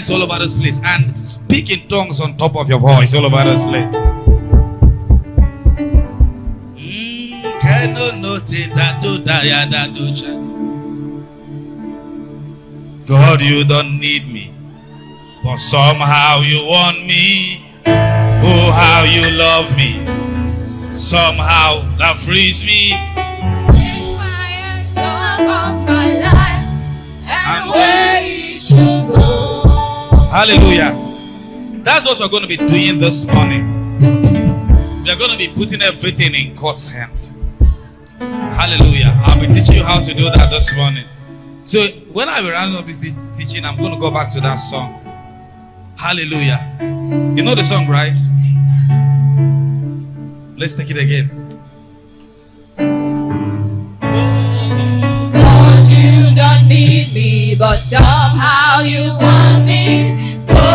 hands all over this place and speak in tongues on top of your voice all over this place. God, you don't need me, but somehow you want me. Oh, how you love me. Somehow that frees me. Hallelujah. That's what we're going to be doing this morning. We are going to be putting everything in God's hand. Hallelujah. I'll be teaching you how to do that this morning. So when I round up this teaching, I'm going to go back to that song. Hallelujah. You know the song, right? Let's take it again. God, you don't need me, but somehow you want me.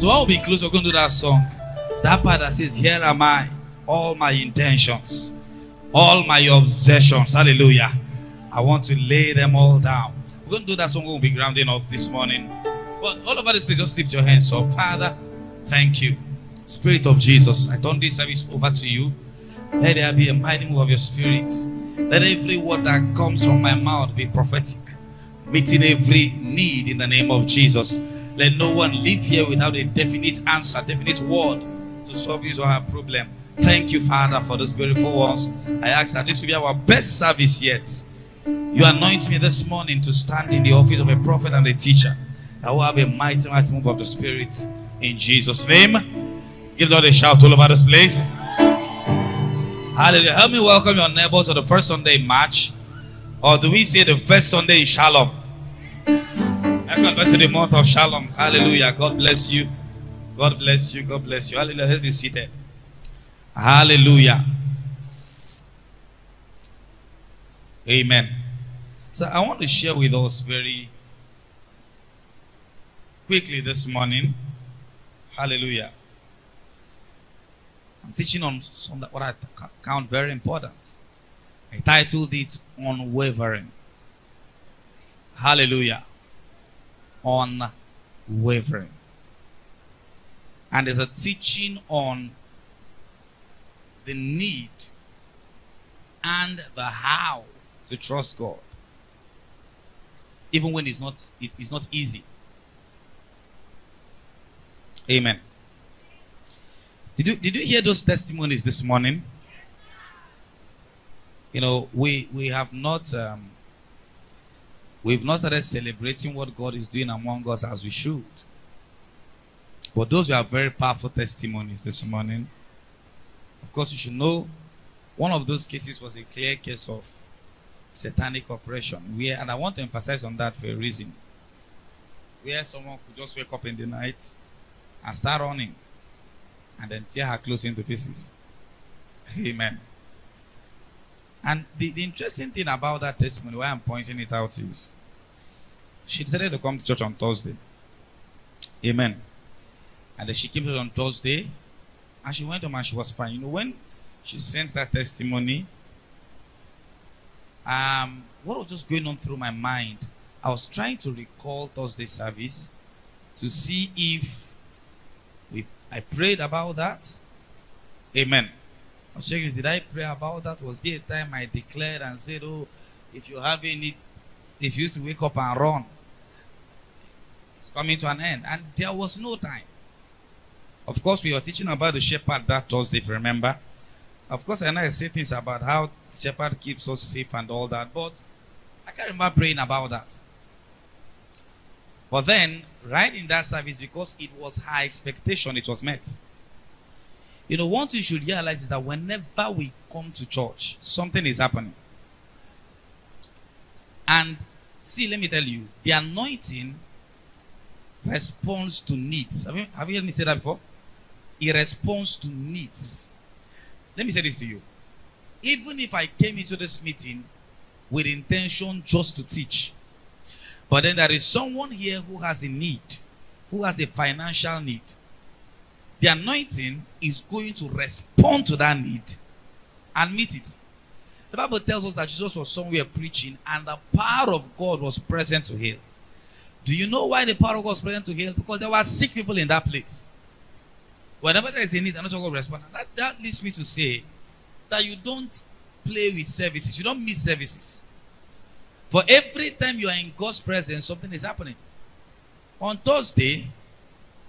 So when we be close, we're going to do that song. That part that says, Here am I, all my intentions, all my obsessions. Hallelujah. I want to lay them all down. We're going to do that song. We'll be grounding up this morning. But all over this place, just lift your hands up. Father, thank you. Spirit of Jesus, I turn this service over to you. Let there be a mighty move of your spirit. Let every word that comes from my mouth be prophetic meeting every need in the name of Jesus. Let no one live here without a definite answer, definite word to solve his or her problem. Thank you, Father, for those beautiful ones. I ask that this will be our best service yet. You anoint me this morning to stand in the office of a prophet and a teacher. I will have a mighty, mighty move of the Spirit in Jesus' name. Give God a shout all over this place. Hallelujah. Help me welcome your neighbor to the first Sunday in March. Or do we say the first Sunday in Shalom? Welcome back to the month of Shalom. Hallelujah. God bless you. God bless you. God bless you. Hallelujah. Let's be seated. Hallelujah. Amen. So I want to share with us very quickly this morning. Hallelujah. I'm teaching on some that what I count very important. I titled it Unwavering. Hallelujah. Unwavering. And there's a teaching on the need and the how to trust God. Even when it's not it is not easy. Amen. Did you did you hear those testimonies this morning? You know, we we have not um, we've not started celebrating what God is doing among us as we should. But those were very powerful testimonies this morning. Of course, you should know one of those cases was a clear case of satanic oppression. Where, and I want to emphasize on that for a reason. Where someone could just wake up in the night and start running and then tear her clothes into pieces. Amen. And the, the interesting thing about that testimony, why I'm pointing it out, is she decided to come to church on Thursday. Amen. And then she came to church on Thursday and she went home and she was fine. You know, when she sent that testimony, um, what was just going on through my mind I was trying to recall Thursday service to see if I prayed about that. Amen. I was checking, did I pray about that? Was there a time I declared and said, Oh, if you have any, if you used to wake up and run, it's coming to an end. And there was no time. Of course, we were teaching about the shepherd that Thursday, if you remember. Of course, I know I say things about how shepherd keeps us safe and all that, but I can't remember praying about that. But then, right in that service, because it was high expectation, it was met. You know, one thing you should realize is that whenever we come to church, something is happening. And see, let me tell you, the anointing responds to needs. Have you, have you heard me say that before? It responds to needs. Let me say this to you. Even if I came into this meeting with intention just to teach, but then there is someone here who has a need, who has a financial need, the anointing is going to respond to that need and meet it. The Bible tells us that Jesus was somewhere preaching and the power of God was present to heal. Do you know why the power of God was present to heal? Because there were sick people in that place. Whenever there is a need, I'm not going to respond. That, that leads me to say that you don't play with services, you don't miss services. For every time you are in God's presence, something is happening. On Thursday,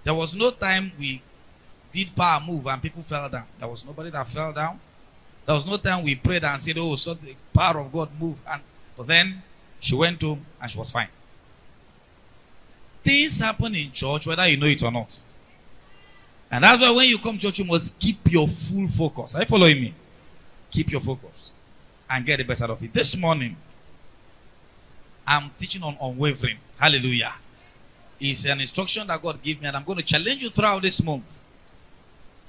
there was no time we did power move and people fell down. There was nobody that fell down. There was no time we prayed and said, Oh, so the power of God moved. And but then she went home and she was fine. Things happen in church, whether you know it or not. And that's why when you come to church, you must keep your full focus. Are you following me? Keep your focus and get the best out of it. This morning, I'm teaching on unwavering. Hallelujah. It's an instruction that God gave me, and I'm going to challenge you throughout this month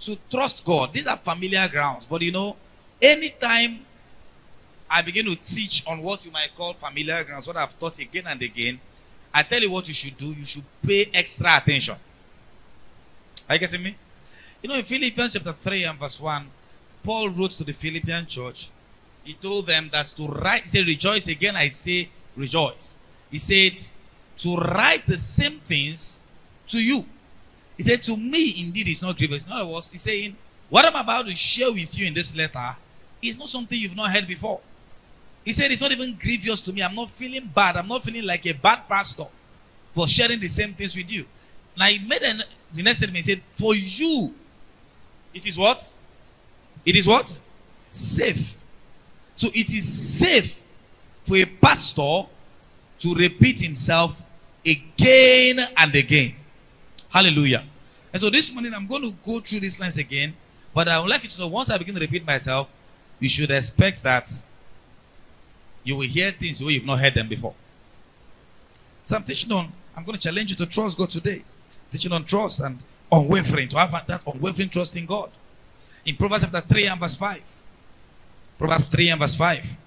to trust God. These are familiar grounds, but you know, anytime I begin to teach on what you might call familiar grounds, what I've taught again and again, I tell you what you should do. You should pay extra attention. Are you getting me? You know, in Philippians chapter 3 and verse 1, Paul wrote to the Philippian church. He told them that to write, said, Rejoice again, I say, rejoice. He said, To write the same things to you. He said, To me, indeed, it's not grievous. In other words, he's saying, What I'm about to share with you in this letter is not something you've not heard before. He said, It's not even grievous to me. I'm not feeling bad. I'm not feeling like a bad pastor for sharing the same things with you. Now, he made an, the next statement. He said, For you, it is what? It is what? Safe. So it is safe for a pastor to repeat himself again and again. Hallelujah. And so this morning I'm going to go through these lines again, but I would like you to know once I begin to repeat myself, you should expect that you will hear things you've not heard them before. So I'm teaching on, I'm going to challenge you to trust God today. Teaching on trust and unwavering, to have that unwavering trust in God. In Proverbs chapter 3 and verse 5. Proverbs 3 and verse 5.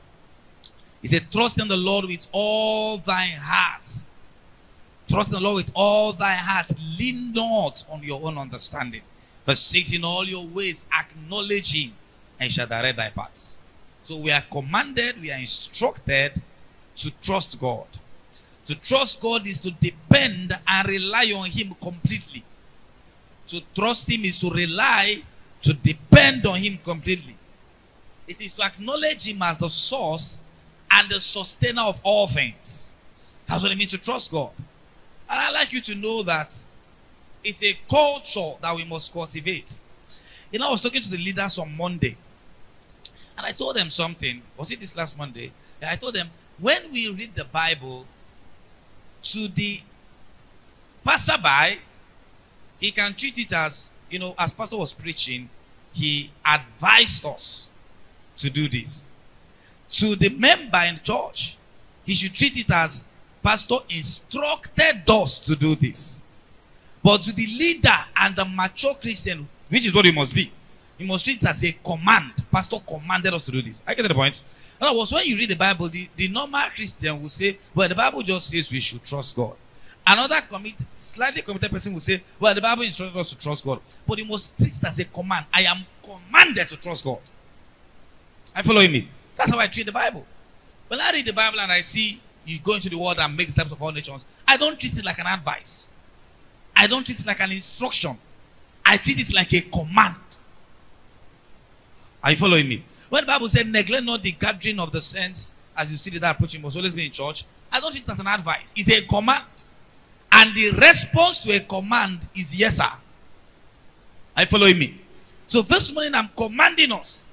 He said, Trust in the Lord with all thy heart. Trust in the Lord with all thy heart. Lean not on your own understanding. Verse 6 In all your ways acknowledge him and shall direct thy paths. So we are commanded, we are instructed to trust God. To trust God is to depend and rely on him completely. To trust him is to rely, to depend on him completely. It is to acknowledge him as the source and the sustainer of all things. That's what it means to trust God. And I'd like you to know that it's a culture that we must cultivate. You know, I was talking to the leaders on Monday, and I told them something. Was it this last Monday? I told them when we read the Bible to the passerby, he can treat it as, you know, as Pastor was preaching, he advised us to do this. To the member in church, he should treat it as Pastor instructed us to do this. But to the leader and the mature Christian, which is what he must be, he must treat it as a command. Pastor commanded us to do this. I get the point. In other words, when you read the Bible, the, the normal Christian will say, Well, the Bible just says we should trust God. Another commit, slightly committed person will say, Well, the Bible instructs us to trust God. But he must treat it as a command. I am commanded to trust God. Are you following me? That's how I treat the Bible. When I read the Bible and I see you go into the world and make disciples of all nations, I don't treat it like an advice. I don't treat it like an instruction. I treat it like a command. Are you following me? When the Bible said, neglect not the gathering of the saints, as you see that approaching, must always be in church. I don't treat it as an advice. It's a command. And the response to a command is yes, sir. Are you following me? So this morning I'm commanding us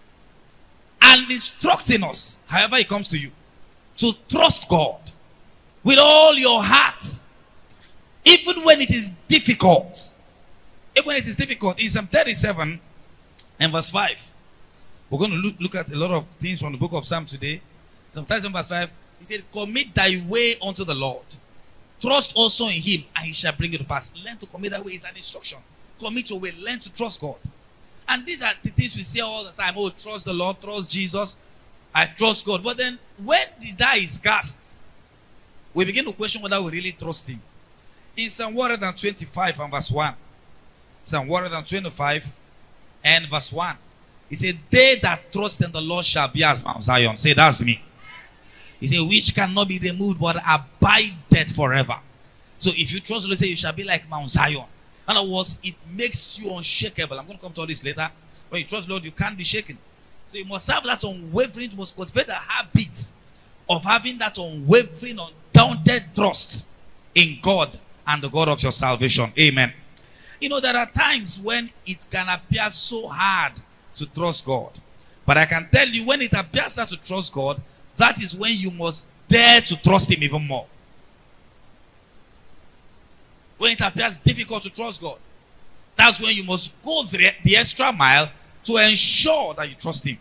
and instructing us, however it comes to you, to trust God with all your heart, even when it is difficult. Even when it is difficult. In Psalm 37 and verse 5, we're going to look, look at a lot of things from the book of Psalm today. Psalm 37 verse 5, he said, Commit thy way unto the Lord. Trust also in him, and he shall bring it to pass. Learn to commit that way is an instruction. Commit your way. Learn to trust God. And these are the things we say all the time. Oh, trust the Lord, trust Jesus. I trust God. But then when the die is cast, we begin to question whether we really trust him. In Psalm 125 and verse 1. Psalm 125 and verse 1. He said, They that trust in the Lord shall be as Mount Zion. Say, that's me. He said, Which cannot be removed, but abideth forever. So if you trust the Lord, say, You shall be like Mount Zion. In other words, it makes you unshakable. I'm going to come to all this later. When you trust Lord, you can't be shaken. So you must have that unwavering, you must cultivate the habit of having that unwavering, undaunted trust in God and the God of your salvation. Amen. You know, there are times when it can appear so hard to trust God. But I can tell you, when it appears hard to trust God, that is when you must dare to trust Him even more. When it appears difficult to trust God, that's when you must go the, the extra mile to ensure that you trust Him.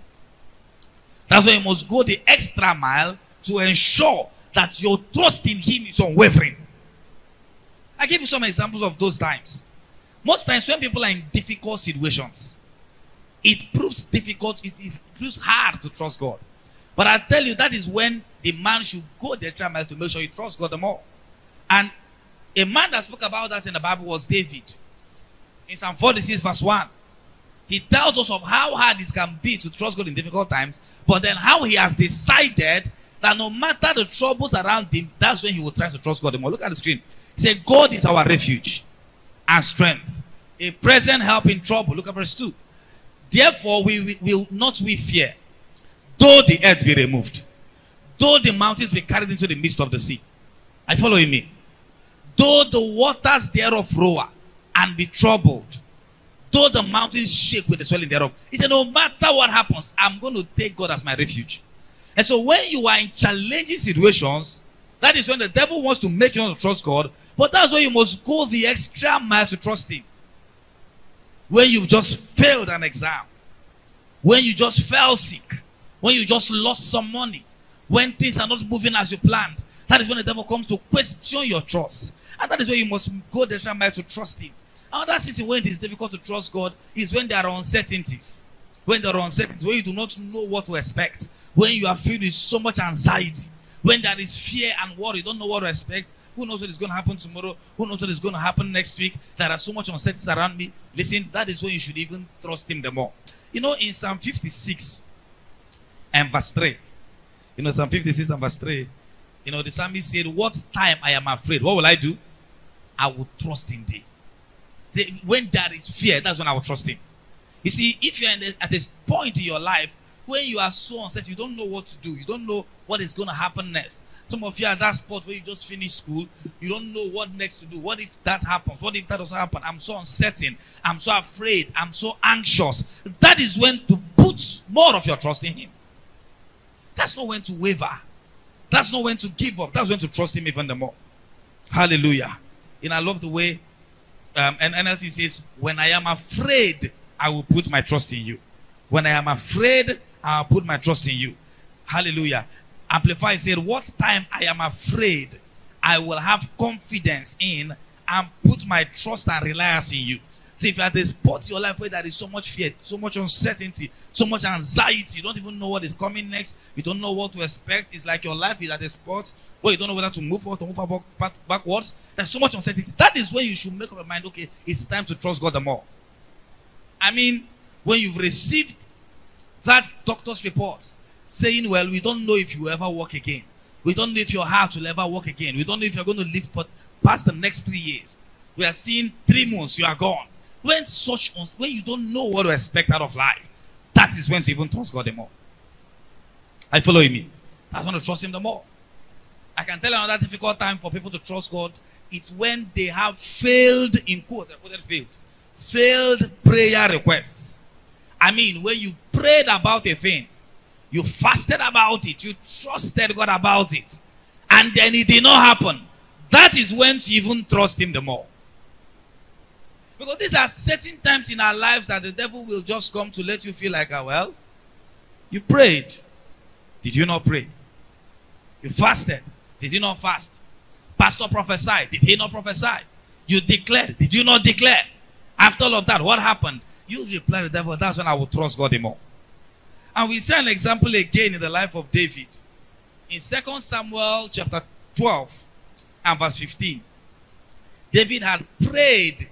That's when you must go the extra mile to ensure that your trust in Him is unwavering. I give you some examples of those times. Most times, when people are in difficult situations, it proves difficult, it, it proves hard to trust God. But I tell you, that is when the man should go the extra mile to make sure he trusts God the more. And a man that spoke about that in the Bible was David. In Psalm 46, verse 1. He tells us of how hard it can be to trust God in difficult times, but then how he has decided that no matter the troubles around him, that's when he will try to trust God more. Look at the screen. He said, God is our refuge and strength, a present help in trouble. Look at verse 2. Therefore, we will not we fear, though the earth be removed, though the mountains be carried into the midst of the sea. Are you following me? Though the waters thereof roar and be troubled, though the mountains shake with the swelling thereof. He said, No matter what happens, I'm going to take God as my refuge. And so when you are in challenging situations, that is when the devil wants to make you not trust God. But that's why you must go the extra mile to trust Him. When you've just failed an exam, when you just fell sick, when you just lost some money, when things are not moving as you planned, that is when the devil comes to question your trust. And that is where you must go the extra mile to trust Him. Another season when it is difficult to trust God is when there are uncertainties. When there are uncertainties, when you do not know what to expect, when you are filled with so much anxiety, when there is fear and worry, you don't know what to expect. Who knows what is going to happen tomorrow? Who knows what is going to happen next week? There are so much uncertainties around me. Listen, that is when you should even trust Him the more. You know, in Psalm 56 and verse 3, you know, Psalm 56 and verse 3, you know, the psalmist said, What time I am afraid, what will I do? I will trust in thee. When there is fear, that's when I will trust him. You see, if you're the, at this point in your life when you are so uncertain, you don't know what to do, you don't know what is going to happen next. Some of you are at that spot where you just finished school, you don't know what next to do. What if that happens? What if that doesn't happen? I'm so uncertain, I'm so afraid, I'm so anxious. That is when to put more of your trust in Him. That's not when to waver. That's not when to give up. That's when to trust Him even the more. Hallelujah. And I love the way um, and NLT says, When I am afraid, I will put my trust in you. When I am afraid, I'll put my trust in you. Hallelujah. Amplify said, What time I am afraid, I will have confidence in and put my trust and reliance in you. See, if you're at a spot in your life where there is so much fear, so much uncertainty, so much anxiety, you don't even know what is coming next, you don't know what to expect. It's like your life is at a spot where you don't know whether to move forward or move back, backwards. There's so much uncertainty. That is when you should make up your mind, okay, it's time to trust God the more. I mean, when you've received that doctor's report saying, well, we don't know if you ever walk again. We don't know if your heart will ever work again. We don't know if you're going to live past the next three years. We are seeing three months, you are gone. When such when you don't know what to expect out of life, that is when to even trust God the more. I follow me. That's when to trust Him the more. I can tell you another difficult time for people to trust God. It's when they have failed in quote, quoted failed, failed prayer requests. I mean, when you prayed about a thing, you fasted about it, you trusted God about it, and then it did not happen. That is when to even trust Him the more. Because these are certain times in our lives that the devil will just come to let you feel like, ah, well, you prayed. Did you not pray? You fasted. Did you not fast? Pastor prophesied. Did he not prophesy? You declared. Did you not declare? After all of that, what happened? You reply the devil. That's when I will trust God more. And we see an example again in the life of David. In 2 Samuel chapter 12 and verse 15. David had prayed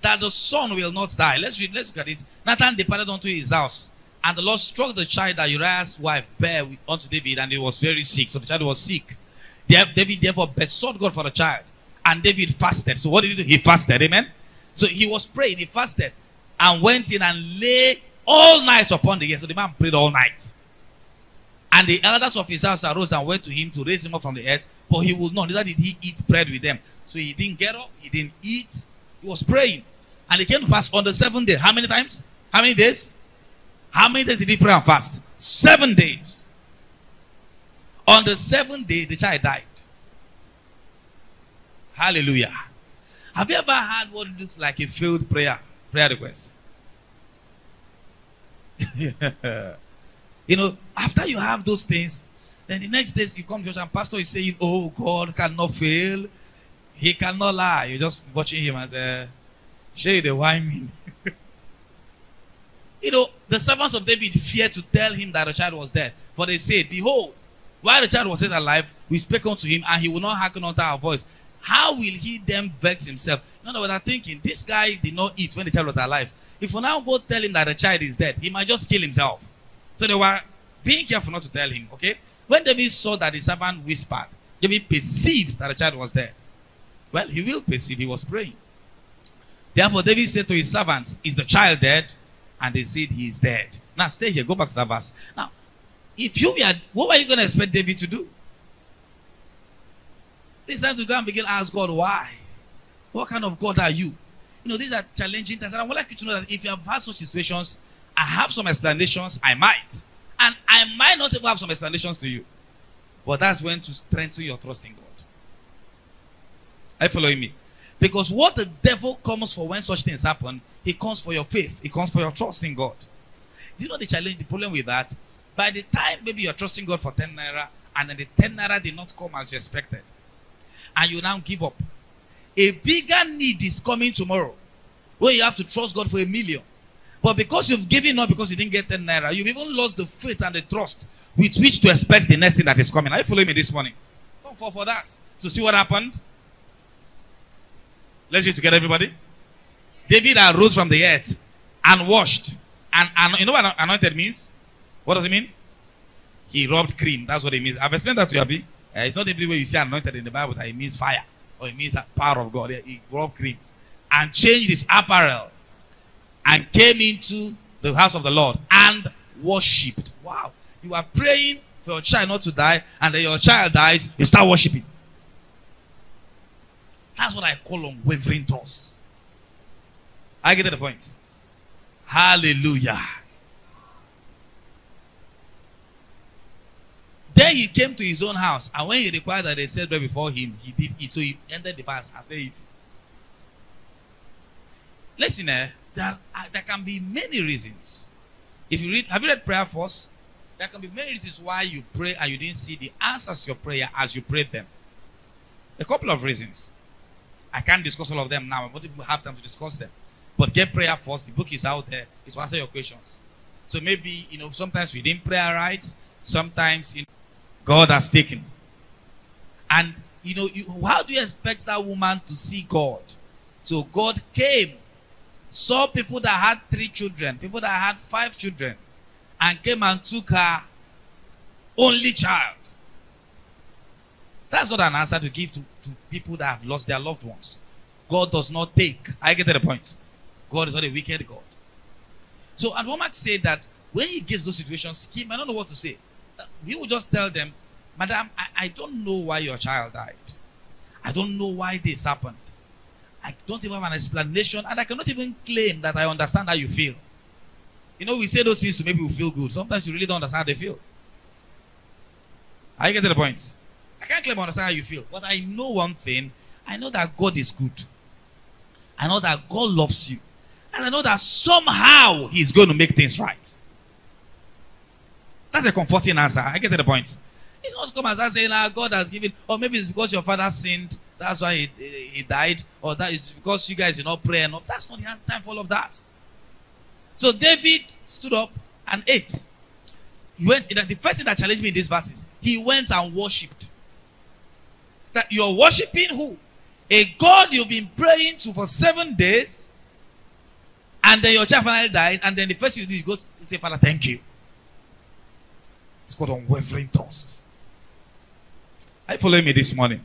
that the son will not die. Let's read, let's look at it. Nathan departed unto his house, and the Lord struck the child that Uriah's wife bare unto David, and he was very sick. So the child was sick. David therefore besought God for the child, and David fasted. So what did he do? He fasted, amen. So he was praying, he fasted, and went in and lay all night upon the earth. So the man prayed all night. And the elders of his house arose and went to him to raise him up from the earth, but he would not. Neither did he eat bread with them. So he didn't get up, he didn't eat, he was praying. And he came to pass on the seventh day. How many times? How many days? How many days did he pray and fast? Seven days. On the seventh day, the child died. Hallelujah. Have you ever had what looks like a failed prayer? Prayer request. you know, after you have those things, then the next days you come to church and pastor is saying, Oh, God cannot fail. He cannot lie. You're just watching him as a Shade the you know, the servants of David feared to tell him that the child was dead. For they said, Behold, while the child was yet alive, we spake unto him, and he will not hearken unto our voice. How will he then vex himself? In other words, I'm thinking, this guy did not eat when the child was alive. If we now go tell him that the child is dead, he might just kill himself. So they were being careful not to tell him, okay? When David saw that the servant whispered, David perceived that the child was dead. Well, he will perceive, he was praying. Therefore, David said to his servants, Is the child dead? And they said, He is dead. Now, stay here. Go back to that verse. Now, if you were, what were you going to expect David to do? It's time to go and begin to ask God, Why? What kind of God are you? You know, these are challenging times. And I would like you to know that if you have had such situations, I have some explanations. I might. And I might not even have some explanations to you. But that's when to strengthen your trust in God. Are you following me? Because what the devil comes for when such things happen, he comes for your faith, he comes for your trust in God. Do you know the challenge, the problem with that? By the time maybe you're trusting God for 10 naira and then the 10 naira did not come as you expected, and you now give up, a bigger need is coming tomorrow where you have to trust God for a million. But because you've given up because you didn't get 10 naira, you've even lost the faith and the trust with which to expect the next thing that is coming. Are you following me this morning? Don't fall for that. So see what happened? Let's read together, everybody. David arose from the earth and washed. And, and you know what anointed means? What does it mean? He rubbed cream. That's what it means. I've explained that to you, Abby. Uh, it's not everywhere you see anointed in the Bible that it means fire or it means power of God. He rubbed cream and changed his apparel and came into the house of the Lord and worshipped. Wow. You are praying for your child not to die, and then your child dies, you start worshiping. That's what I call unwavering trust. I get the point. Hallelujah. Then he came to his own house, and when he required that they said bread before him, he did it. So he ended the fast as they eat. Listen, eh, there, uh, there can be many reasons. If you read, have you read prayer first? There can be many reasons why you pray and you didn't see the answers to your prayer as you prayed them. A couple of reasons. I can't discuss all of them now. I won't even have time to discuss them. But get prayer first. The book is out there. It will answer your questions. So maybe, you know, sometimes we didn't pray right. Sometimes you know, God has taken. And, you know, you, how do you expect that woman to see God? So God came, saw people that had three children, people that had five children, and came and took her only child. That's not an answer to give to, to people that have lost their loved ones. God does not take. I get to the point. God is not a wicked God. So Adwomack said that when he gets those situations, he might not know what to say. He will just tell them, Madam, I, I don't know why your child died. I don't know why this happened. I don't even have an explanation, and I cannot even claim that I understand how you feel. You know, we say those things to make people feel good. Sometimes you really don't understand how they feel. Are you getting the point? I can't claim I understand how you feel, but I know one thing. I know that God is good. I know that God loves you. And I know that somehow He's going to make things right. That's a comforting answer. I get to the point. It's not come as that saying, ah, God has given, or maybe it's because your father sinned, that's why he, he died, or that is because you guys did not pray enough. That's not the time for all of that. So David stood up and ate. He went, the first thing that challenged me in these verses, he went and worshipped. That you're worshiping who? A God you've been praying to for seven days, and then your child finally dies, and then the first thing you do is go to say, Father, thank you. It's called unwavering trust. Are you following me this morning?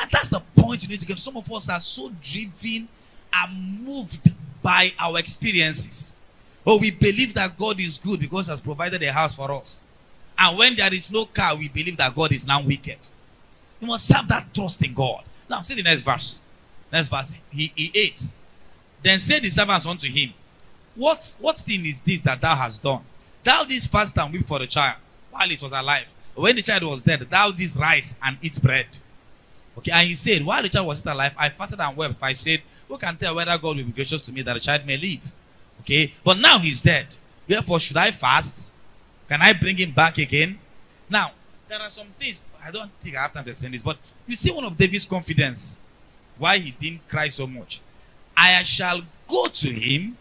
And that's the point you need to get. Some of us are so driven and moved by our experiences. Oh, we believe that God is good because He has provided a house for us. And when there is no car, we believe that God is now wicked. You must have that trust in God. Now, see the next verse. Next verse. He, he ate. Then said the servants unto him, What, what thing is this that thou hast done? Thou didst fast and weep for the child while it was alive. When the child was dead, thou didst rise and eat bread. Okay, and he said, While the child was still alive, I fasted and wept. I said, Who can tell whether God will be gracious to me that the child may live? Okay, but now he's dead. Therefore, should I fast? Can I bring him back again? Now, there are some things, I don't think I have time to explain this, but you see one of David's confidence, why he didn't cry so much. I shall go to him,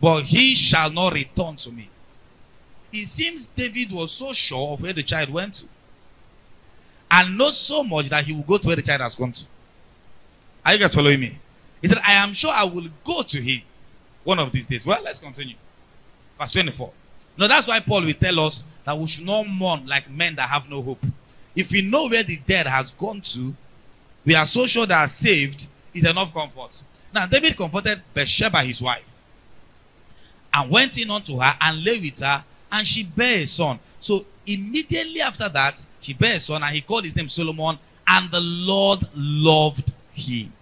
but he shall not return to me. It seems David was so sure of where the child went to. And not so much that he will go to where the child has gone to. Are you guys following me? He said, I am sure I will go to him one of these days. Well, let's continue. Verse 24. Now that's why Paul will tell us that we should not mourn like men that have no hope. If we know where the dead has gone to, we are so sure that saved is enough comfort. Now David comforted Bathsheba, his wife, and went in unto her and lay with her, and she bare a son. So immediately after that, she bare a son, and he called his name Solomon, and the Lord loved him.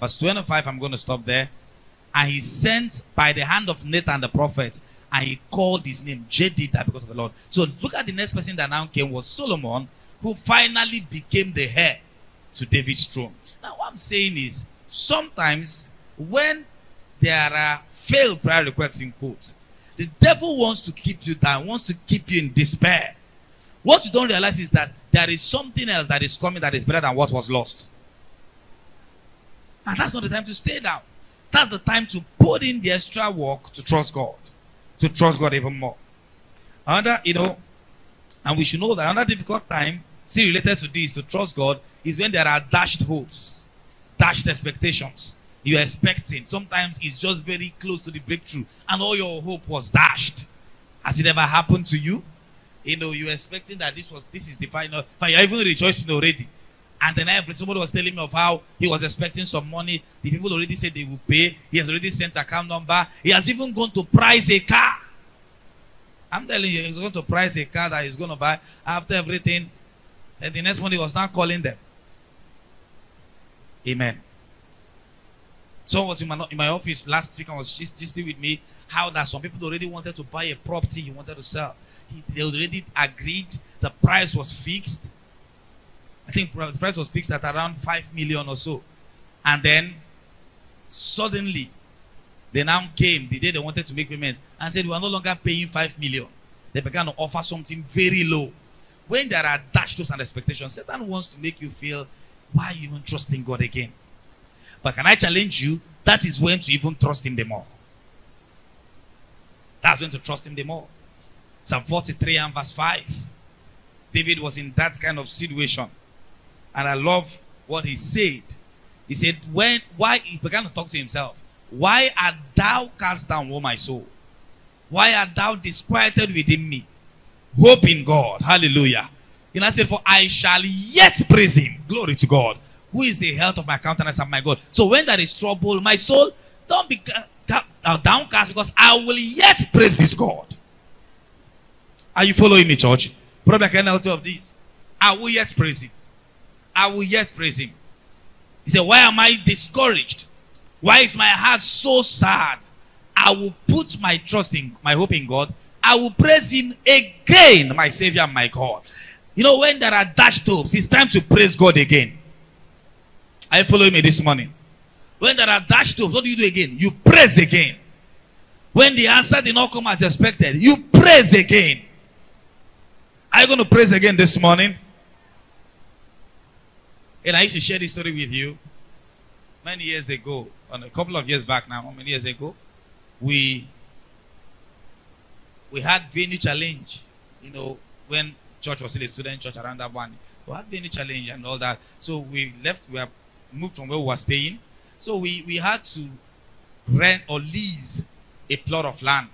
Verse 25, I'm going to stop there. And he sent by the hand of Nathan the prophet, he called his name Jedidiah because of the Lord. So look at the next person that now came was Solomon, who finally became the heir to David's throne. Now, what I'm saying is sometimes when there are failed prayer requests in quote, the devil wants to keep you down, wants to keep you in despair. What you don't realize is that there is something else that is coming that is better than what was lost. And that's not the time to stay down. That's the time to put in the extra work to trust God. To trust God even more. Another, you know, and we should know that another difficult time, still related to this, to trust God, is when there are dashed hopes, dashed expectations. You're expecting. Sometimes it's just very close to the breakthrough, and all your hope was dashed. Has it ever happened to you? You know, you're expecting that this was this is the final, you're even rejoicing already. And then I, somebody was telling me of how he was expecting some money. The people already said they will pay. He has already sent account number. He has even gone to price a car. I'm telling you, he's going to price a car that he's going to buy after everything. And the next morning he was not calling them. Amen. Someone was in my, in my office last week and was just, just with me how that some people already wanted to buy a property he wanted to sell. He, they already agreed. The price was fixed. I think the price was fixed at around 5 million or so. And then suddenly, they now came the day they wanted to make payments and said, We are no longer paying 5 million. They began to offer something very low. When there are dashed hopes and expectations, Satan wants to make you feel, Why are you even trusting God again? But can I challenge you? That is when to even trust Him the more. That's when to trust Him the more. Psalm 43 and verse 5. David was in that kind of situation. And I love what he said. He said, When why he began to talk to himself, why art thou cast down, O my soul? Why art thou disquieted within me? Hope in God. Hallelujah. And I said, For I shall yet praise him. Glory to God. Who is the health of my countenance and my God? So when there is trouble, my soul, don't be uh, downcast because I will yet praise this God. Are you following me, church? Probably I can tell two of these. I will yet praise him. I will yet praise him. He said, Why am I discouraged? Why is my heart so sad? I will put my trust in my hope in God. I will praise him again, my Savior my God. You know, when there are dashed hopes, it's time to praise God again. Are you following me this morning? When there are dashed hopes, what do you do again? You praise again. When the answer did not come as expected, you praise again. Are you going to praise again this morning? And I used to share this story with you many years ago, on a couple of years back now, how many years ago. We we had venue challenge, you know, when church was still a student church around that one. We had venue challenge and all that. So we left, we have moved from where we were staying. So we, we had to rent or lease a plot of land.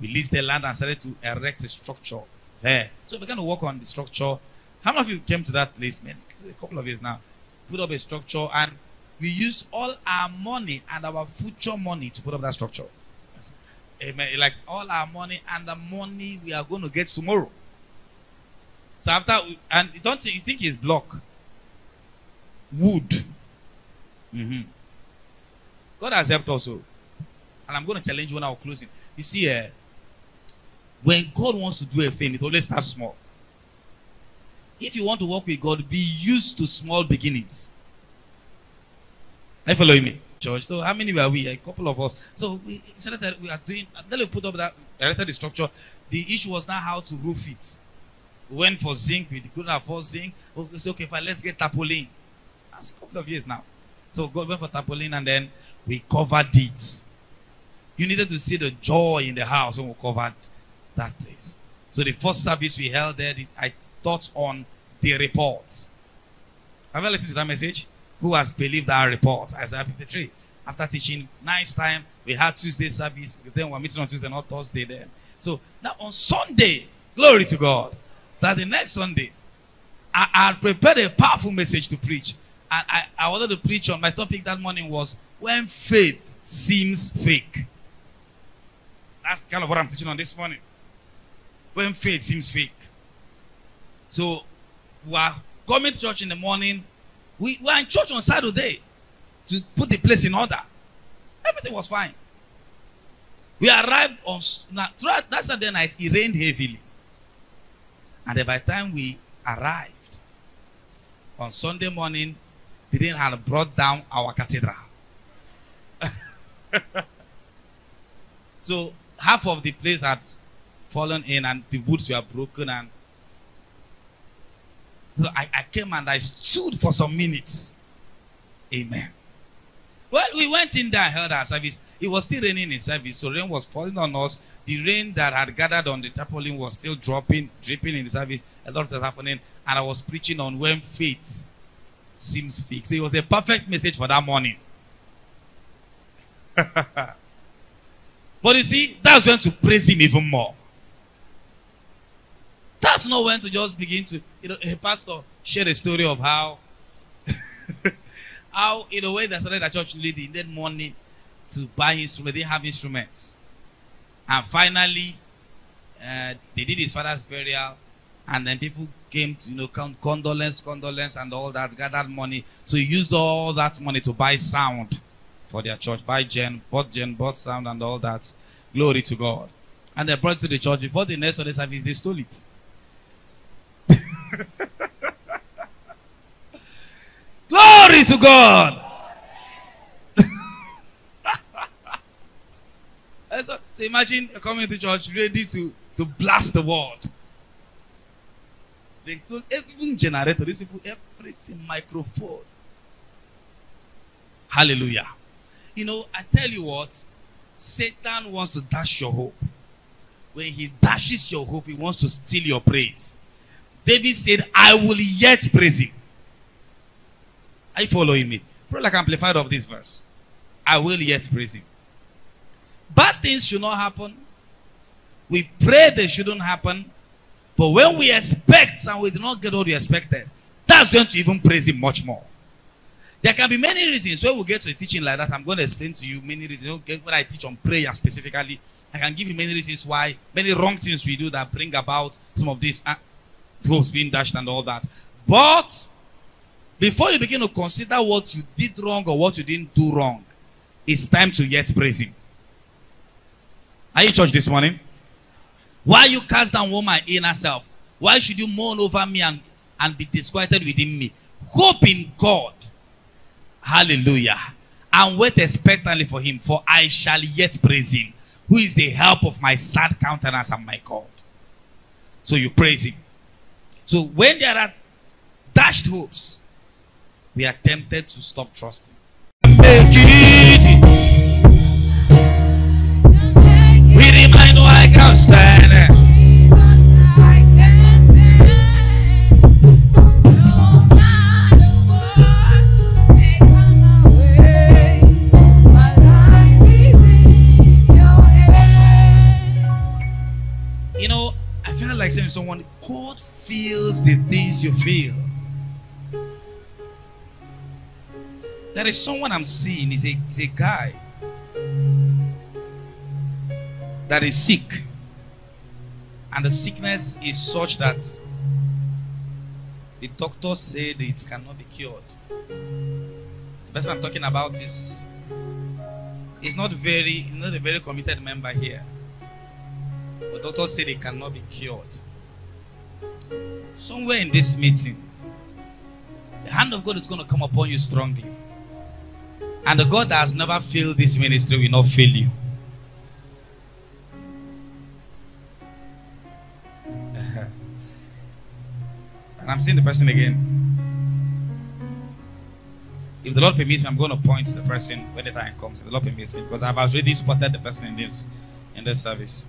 We leased the land and started to erect a structure there. So we began to work on the structure. How many of you came to that place, man? A couple of years now. Put up a structure and we used all our money and our future money to put up that structure. Amen. Like all our money and the money we are going to get tomorrow. So after and don't you think it's block. Wood. Mhm. God has helped also. And I'm going to challenge you when I'm closing. You see, uh, when God wants to do a thing, it always starts small. If you want to walk with God, be used to small beginnings. Are you following me, George? So how many were we? A couple of us. So we said that we are doing. Then we put up that erected the structure. The issue was now how to roof it. We went for zinc. We couldn't afford zinc. We said, okay, fine, let's get tarpaulin. That's a couple of years now. So God went for tarpaulin, and then we covered it. You needed to see the joy in the house when we covered that place. So the first service we held there, I taught on the reports. Have you listened to that message? Who has believed our report? Isaiah 53. After teaching, nice time. We had Tuesday service. Then we were meeting on Tuesday, not Thursday then. So now on Sunday, glory to God. That the next Sunday, I, prepared a powerful message to preach. And I, I wanted to preach on my topic that morning was when faith seems fake. That's kind of what I'm teaching on this morning. When faith seems fake. So we are coming to church in the morning. We were in church on Saturday to put the place in order. Everything was fine. We arrived on throughout that Saturday night, it rained heavily. And by the time we arrived on Sunday morning, the rain had brought down our cathedral. so half of the place had fallen in and the woods were broken and so I, I came and I stood for some minutes. Amen. Well, we went in there, held our service. It was still raining in service, so rain was falling on us. The rain that had gathered on the tarpaulin was still dropping, dripping in the service. A lot was happening, and I was preaching on when faith seems fake. So it was a perfect message for that morning. but you see, that's when to praise him even more. That's not when to just begin to, you know, a pastor shared a story of how, how in a way that started a church leading, needed money to buy instruments, they have instruments. And finally, uh, they did his father's burial, and then people came to, you know, con- condolence, condolence, and all that, gathered money. So he used all that money to buy sound for their church, buy gen, bought gen, bought sound, and all that. Glory to God. And they brought it to the church. Before the next Sunday service, they stole it. Glory to God. so, so imagine coming to church ready to, to blast the world. They told even generator, these people, everything, microphone. Hallelujah. You know, I tell you what, Satan wants to dash your hope. When he dashes your hope, he wants to steal your praise. David said, I will yet praise him. Are you following me? Pray like amplified of this verse. I will yet praise him. Bad things should not happen. We pray they shouldn't happen. But when we expect and we do not get what we expected, that's going to even praise him much more. There can be many reasons When we get to a teaching like that. I'm going to explain to you many reasons. When I teach on prayer specifically, I can give you many reasons why, many wrong things we do that bring about some of these uh, hopes being dashed and all that. But before you begin to consider what you did wrong or what you didn't do wrong, it's time to yet praise Him. Are you church this morning? Why you cast down all my inner self? Why should you mourn over me and, and be disquieted within me? Hope in God. Hallelujah. And wait expectantly for him, for I shall yet praise him, who is the help of my sad countenance and my God. So you praise him. So when there are dashed hopes, we are tempted to stop trusting. Make it. We remind I can stand. You know, I feel like saying to someone, God feels the things you feel. There is someone I'm seeing, is a, is a guy that is sick. And the sickness is such that the doctor said it cannot be cured. The person I'm talking about is is not very is not a very committed member here. The doctor said it cannot be cured. Somewhere in this meeting, the hand of God is going to come upon you strongly. And the God that has never failed this ministry will not fail you. and I'm seeing the person again. If the Lord permits me, I'm going to point the person when the time comes. If the Lord permits me, because I've already spotted the person in this in this service.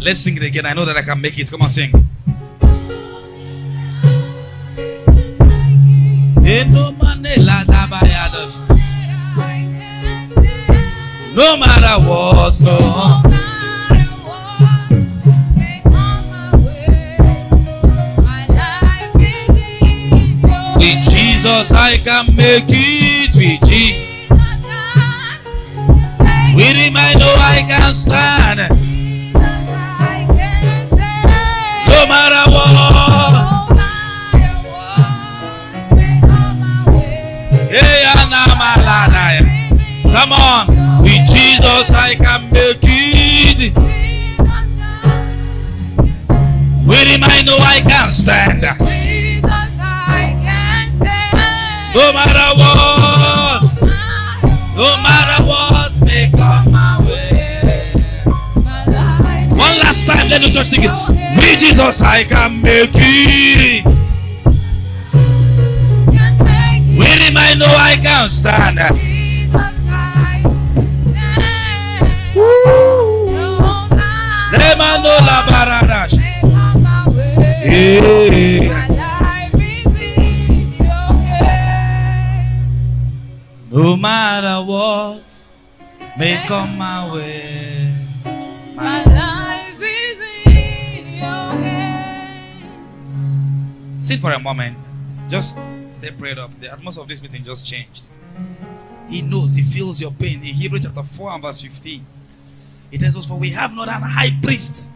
Let's sing it again. I know that I can make it. Come on, sing. No matter what, no. With Jesus, I can make it. With Jesus, with Him, I know I can stand. No matter what. Come on. With Jesus, I can make it. With Him, I know I can stand. No matter what. No matter what may come my way. One last time, let me just think it. With Jesus, I can make it. Him, I know I can stand. Nema no la. No matter what may come my way. My life is in your hands. Sit for a moment. Just stay prayed up. The atmosphere of this meeting just changed. He knows, he feels your pain. In Hebrews chapter 4 and verse 15, it tells us, For we have not an high priest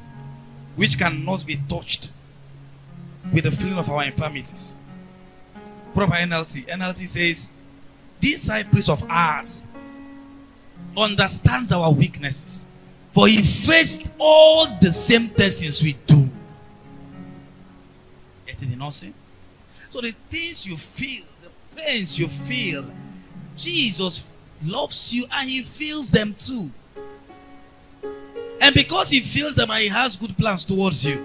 which cannot be touched with the feeling of our infirmities. Proper NLT. NLT says, This high priest of ours understands our weaknesses, for he faced all the same testings we do. Yet he did not sin. So the things you feel, the pains you feel, Jesus loves you and he feels them too. And because he feels them and he has good plans towards you,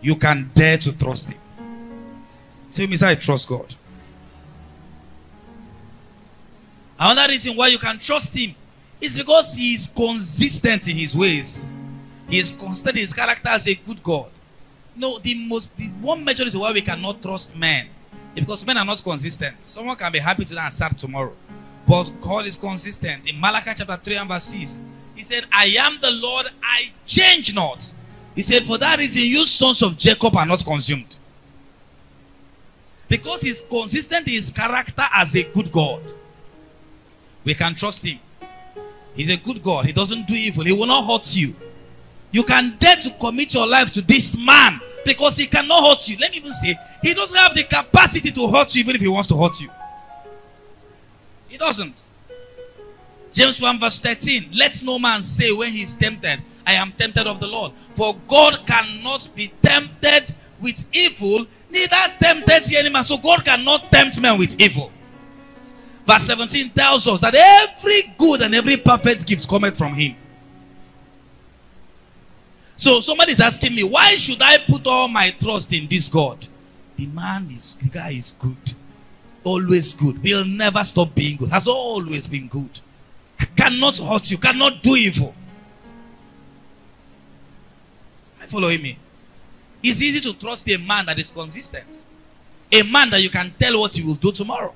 you can dare to trust him. Say, Miss, I trust God. Another reason why you can trust him is because he is consistent in his ways. He is consistent in his character as a good God. No, the most the one major reason why we cannot trust men is because men are not consistent. Someone can be happy today and sad tomorrow. But God is consistent. In Malachi chapter 3 and verse 6, He said, I am the Lord, I change not. He said, For that reason, you sons of Jacob are not consumed. Because he's consistent in his character as a good God. We can trust him. He's a good God. He doesn't do evil. He will not hurt you. You can dare to commit your life to this man because he cannot hurt you. Let me even say, he doesn't have the capacity to hurt you even if he wants to hurt you. He doesn't. James 1 verse 13. Let no man say when he is tempted, I am tempted of the Lord. For God cannot be tempted with evil, neither tempted any man. So God cannot tempt men with evil. Verse 17 tells us that every good and every perfect gift cometh from him. So somebody is asking me, why should I put all my trust in this God? The man is, the guy is good. Always good. Will never stop being good. Has always been good. I cannot hurt you, cannot do evil. I following me. It's easy to trust a man that is consistent. A man that you can tell what he will do tomorrow.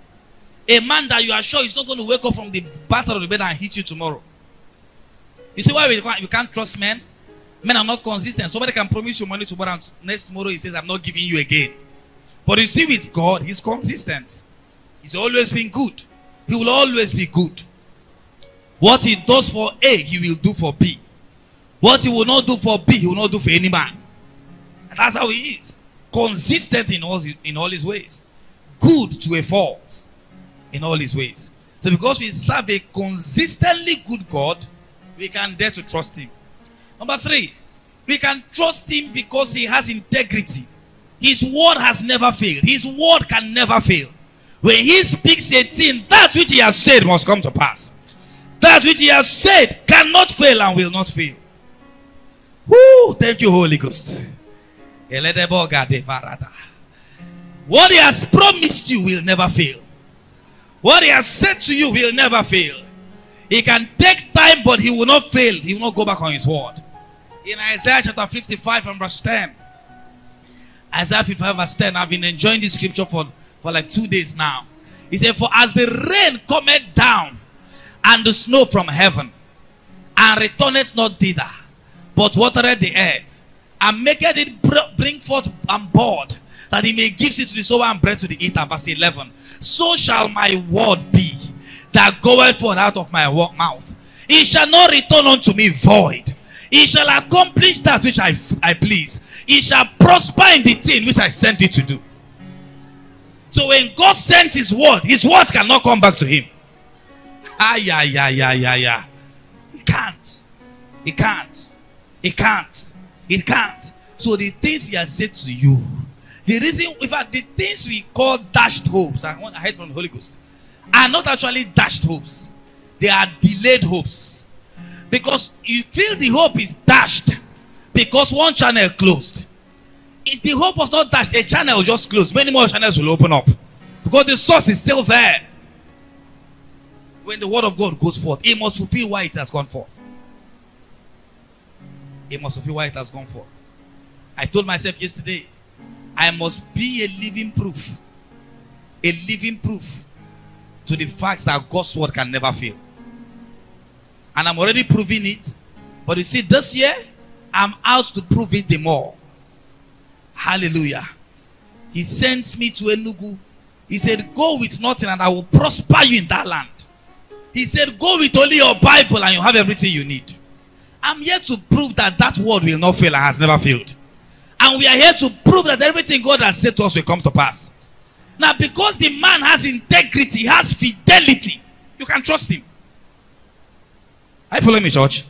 A man that you are sure is not going to wake up from the bastard of the bed and hit you tomorrow. You see why we can't, we can't trust men? Men are not consistent. Somebody can promise you money tomorrow and next tomorrow he says, I'm not giving you again. But you see with God, he's consistent. He's always been good. He will always be good. What he does for A, he will do for B. What he will not do for B, he will not do for any man. And that's how he is. Consistent in all, in all his ways. Good to a fault in all his ways. So because we serve a consistently good God, we can dare to trust him. Number three, we can trust him because he has integrity. His word has never failed. His word can never fail. When he speaks a thing, that which he has said must come to pass. That which he has said cannot fail and will not fail. Woo! Thank you, Holy Ghost. What he has promised you will never fail. What he has said to you will never fail. He can take time, but he will not fail. He will not go back on his word. In Isaiah chapter 55 from verse 10. Isaiah 55 verse 10. I've been enjoying this scripture for, for like two days now. He said, For as the rain cometh down and the snow from heaven, and returneth not thither, but watereth the earth, and maketh it bring forth and bud, that he may give it to the sower and bread to the eater. Verse 11. So shall my word be that goeth forth out of my mouth. It shall not return unto me void. It shall accomplish that which I, I please. It shall prosper in the thing which I sent it to do. So when God sends his word, his words cannot come back to him. Ah, yeah, yeah, yeah, yeah, yeah. He can't. He can't. He can't. He can't. So the things he has said to you, the reason, in fact, the things we call dashed hopes, I heard from the Holy Ghost, are not actually dashed hopes. They are delayed hopes. Because you feel the hope is dashed because one channel closed. If the hope was not dashed, a channel just closed. Many more channels will open up. Because the source is still there. When the word of God goes forth, it must fulfill why it has gone forth. It must fulfill why it has gone forth. I told myself yesterday, I must be a living proof. A living proof to the fact that God's word can never fail. And I'm already proving it. But you see, this year, I'm asked to prove it the more. Hallelujah. He sent me to Enugu. He said, Go with nothing and I will prosper you in that land. He said, Go with only your Bible and you have everything you need. I'm here to prove that that word will not fail and has never failed. And we are here to prove that everything God has said to us will come to pass. Now, because the man has integrity, he has fidelity, you can trust him. Are you following me, church?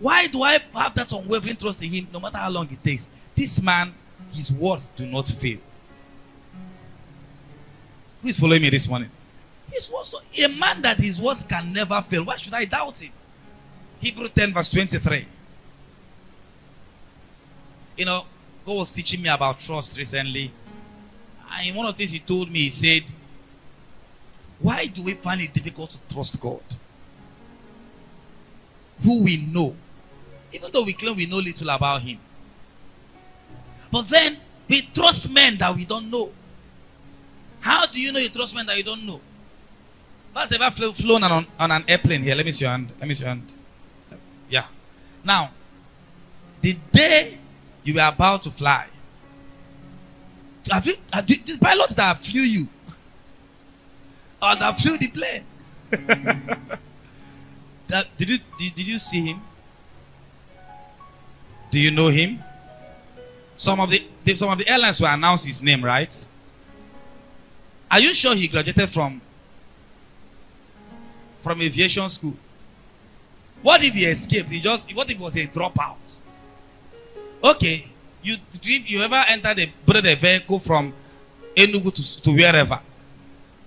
Why do I have that unwavering trust in him no matter how long it takes? This man, his words do not fail. Who is following me this morning? His words, a man that his words can never fail. Why should I doubt him? Hebrew 10, verse 23. You know, God was teaching me about trust recently. And one of the things he told me, he said, Why do we find it difficult to trust God? Who we know. Even though we claim we know little about him. But then we trust men that we don't know. How do you know you trust men that you don't know? Has ever flown on, on an airplane here? Let me see your hand. Let me see your hand. Yeah. Now, the day you were about to fly, have you, have you the pilot that flew you or that flew the plane? that, did, you, did, did you see him? Do you know him? Some of the, some of the airlines will announce his name, right? Are you sure he graduated from from aviation school? What if he escaped? He just what if he was a dropout? Okay, you if you ever entered a boarded a vehicle from Enugu to, to wherever,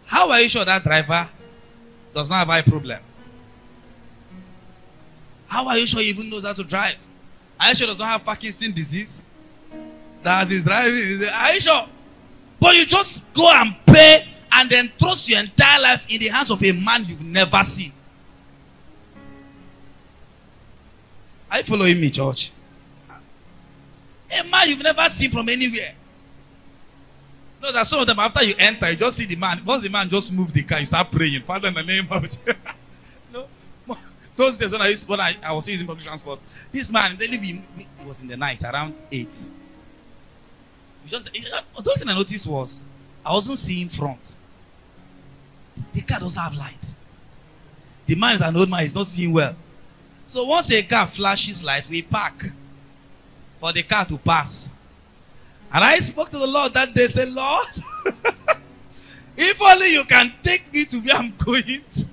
how are you sure that driver does not have a problem? How are you sure he even knows how to drive? Are you sure he does not have Parkinson's disease? That is driving. Are you sure? But you just go and pay and then trust your entire life in the hands of a man you've never seen. Are you following me, church? A man you've never seen from anywhere. No, that some of them after you enter, you just see the man. Once the man just move the car, you start praying, Father, in the name of no. Those days when I used when I, I was using public transport, this man they live in it was in the night around eight. Just uh, the only thing I noticed was I wasn't seeing front. The car doesn't have light. The man is an old man, he's not seeing well. So once a car flashes light, we park for the car to pass. And I spoke to the Lord that day, said, Lord, if only you can take me to where I'm going to.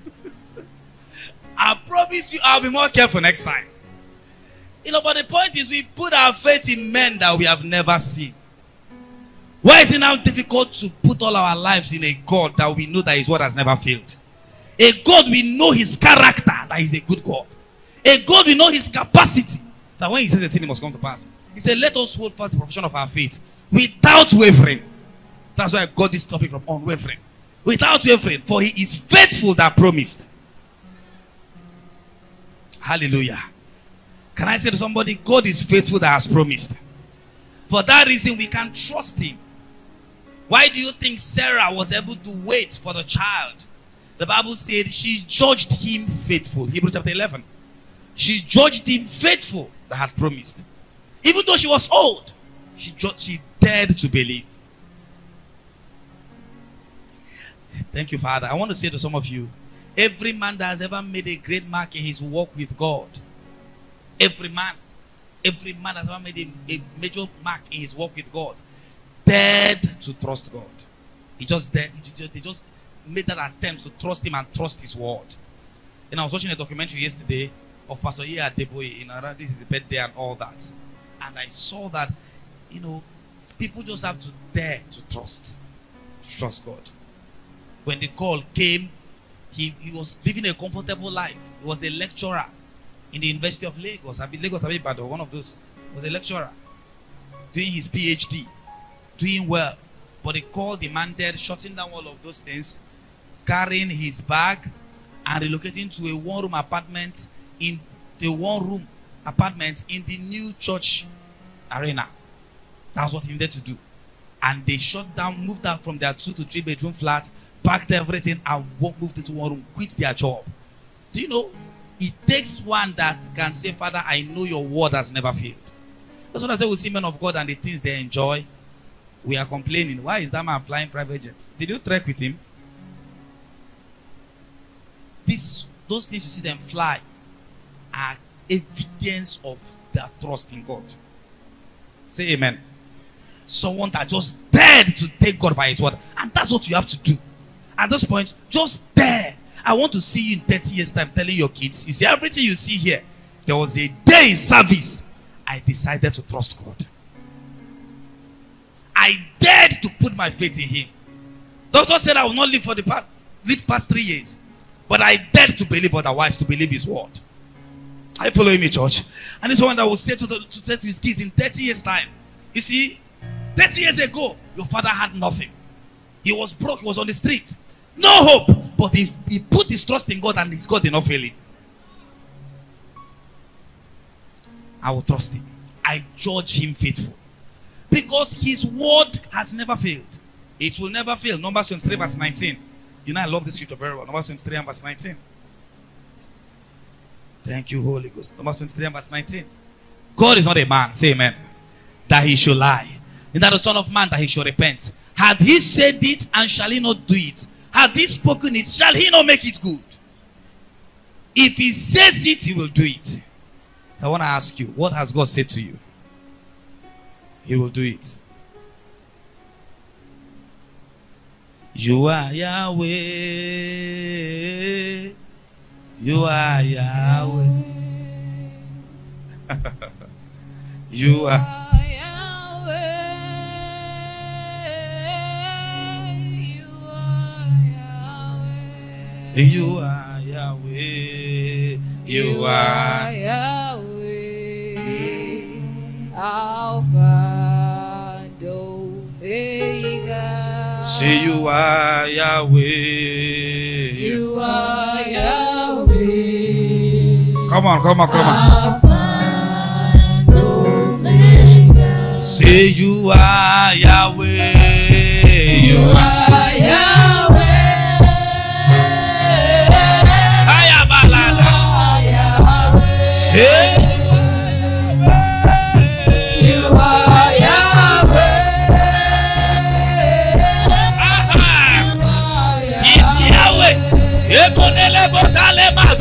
I promise you I'll be more careful next time. You know, but the point is we put our faith in men that we have never seen. Why is it now difficult to put all our lives in a God that we know that his word has never failed? A God we know his character, that he's a good God. A God we know his capacity, that when he says the thing must come to pass. He said, Let us hold fast the profession of our faith without wavering. That's why I got this topic from unwavering. Without wavering, for he is faithful that promised. Hallelujah. Can I say to somebody, God is faithful that has promised? For that reason, we can trust him. Why do you think Sarah was able to wait for the child? The Bible said she judged him faithful. Hebrews chapter 11. She judged him faithful that had promised. Even though she was old, she, judged, she dared to believe. Thank you, Father. I want to say to some of you every man that has ever made a great mark in his walk with God, every man, every man has ever made a, a major mark in his walk with God, dared to trust God. He just dared, he just, they just made that attempt to trust him and trust his word. And I was watching a documentary yesterday of Pastor Iya Deboye, you know, this is a birthday and all that. And I saw that, you know, people just have to dare to trust. To trust God. When the call came, he, he was living a comfortable life. He was a lecturer in the University of Lagos. Lagos, but one of those. Was a lecturer doing his PhD doing well. But the call demanded shutting down all of those things, carrying his bag, and relocating to a one room apartment in the one room apartment in the new church arena. That's what he needed to do. And they shut down, moved out from their two to three bedroom flat, packed everything, and moved into one room, quit their job. Do you know? It takes one that can say, Father, I know your word has never failed. That's what I say with see men of God and the things they enjoy we are complaining. Why is that man flying private jets? Did you trek with him? This, those things you see them fly are evidence of their trust in God. Say amen. Someone that just dared to take God by his word. And that's what you have to do. At this point, just dare. I want to see you in 30 years' time telling your kids, you see, everything you see here, there was a day in service. I decided to trust God. I dared to put my faith in him. Doctor said I will not live for the past live past three years. But I dared to believe otherwise, to believe his word. Are you following me, church? And this one that will say to, the, to, say to his kids in 30 years' time. You see, 30 years ago, your father had nothing. He was broke, he was on the street. No hope. But he, he put his trust in God and his God did not fail him. I will trust him. I judge him faithful. Because his word has never failed. It will never fail. Numbers 23, verse 19. You know, I love this scripture very well. Numbers 23 and verse 19. Thank you, Holy Ghost. Numbers 23 and verse 19. God is not a man, say amen, that he should lie. That the Son of Man that he should repent? Had he said it and shall he not do it? Had he spoken it, shall he not make it good? If he says it, he will do it. I want to ask you, what has God said to you? He will do it. You are Yahweh. You are Yahweh. you are. Say you are Yahweh. You are. Yahweh, Alpha and Omega. Say you are Yahweh. You are Yahweh, Come on, come on, come on. Alpha and Omega. Say you are Yahweh. You are Yahweh.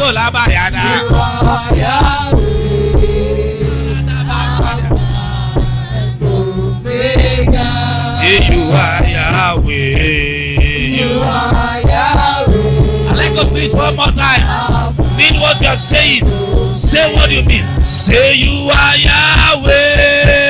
Botale madola bayana. Say you are Yahweh. You are. I like us to do it one more time. Mean what you are saying. Say what you mean. Say you are Yahweh.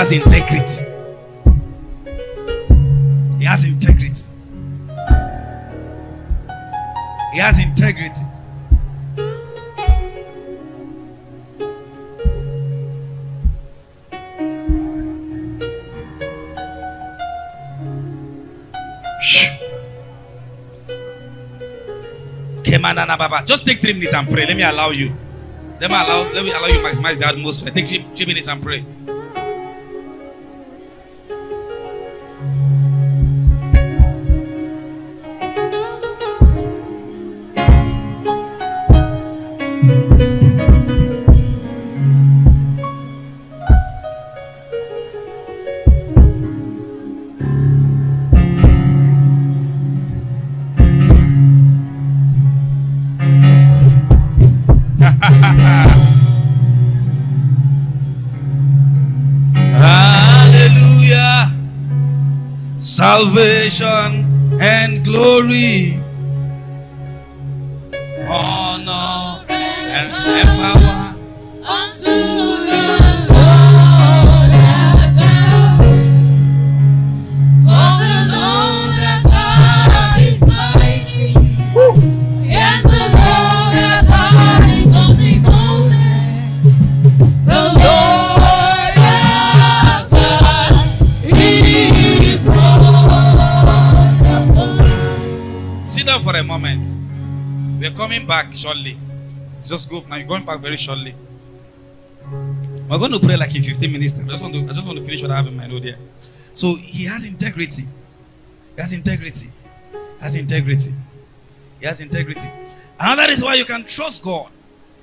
Has integrity. He has integrity. He has integrity. Just take three minutes and pray. Let me allow you. Let me allow, let me allow you maximize the atmosphere. Take three, three minutes and pray. And glory, a moment. We're coming back shortly. Just go now. You're going back very shortly. We're going to pray like in 15 minutes. I just want to, I just want to finish what I have in mind over there. So he has integrity. He has integrity. He has integrity. He has integrity. Another reason why you can trust God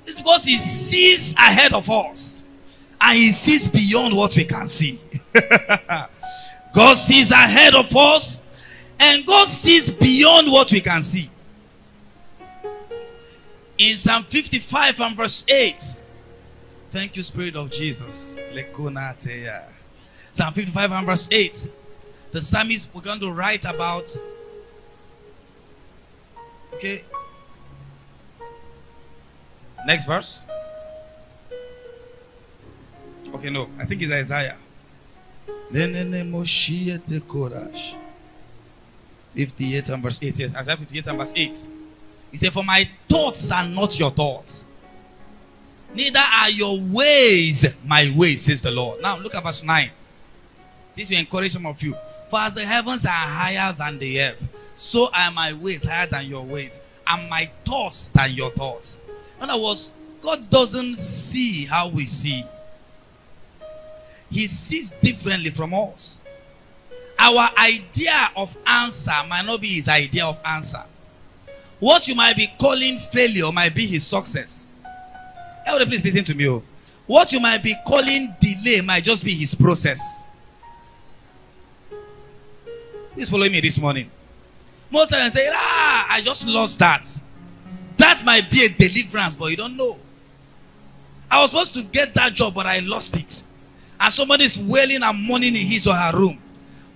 It's because He sees ahead of us and He sees beyond what we can see. God sees ahead of us and God sees beyond what we can see. In Psalm 55 and verse 8, thank you, Spirit of Jesus. Psalm 55 and verse 8, the psalmist we're going to write about. Okay. Next verse. Okay, no, I think it's Isaiah. 58 and verse 8. Yes, Isaiah 58 and verse 8. He said, For my thoughts are not your thoughts, neither are your ways my ways, says the Lord. Now look at verse 9. This will encourage some of you. For as the heavens are higher than the earth, so are my ways higher than your ways, and my thoughts than your thoughts. In other words, God doesn't see how we see. He sees differently from us. Our idea of answer might not be his idea of answer. What you might be calling failure might be his success. Everybody, please listen to me. Oh. What you might be calling delay might just be his process. Please follow me this morning. Most of them say, Ah, I just lost that. That might be a deliverance, but you don't know. I was supposed to get that job, but I lost it. And somebody is wailing and mourning in his or her room.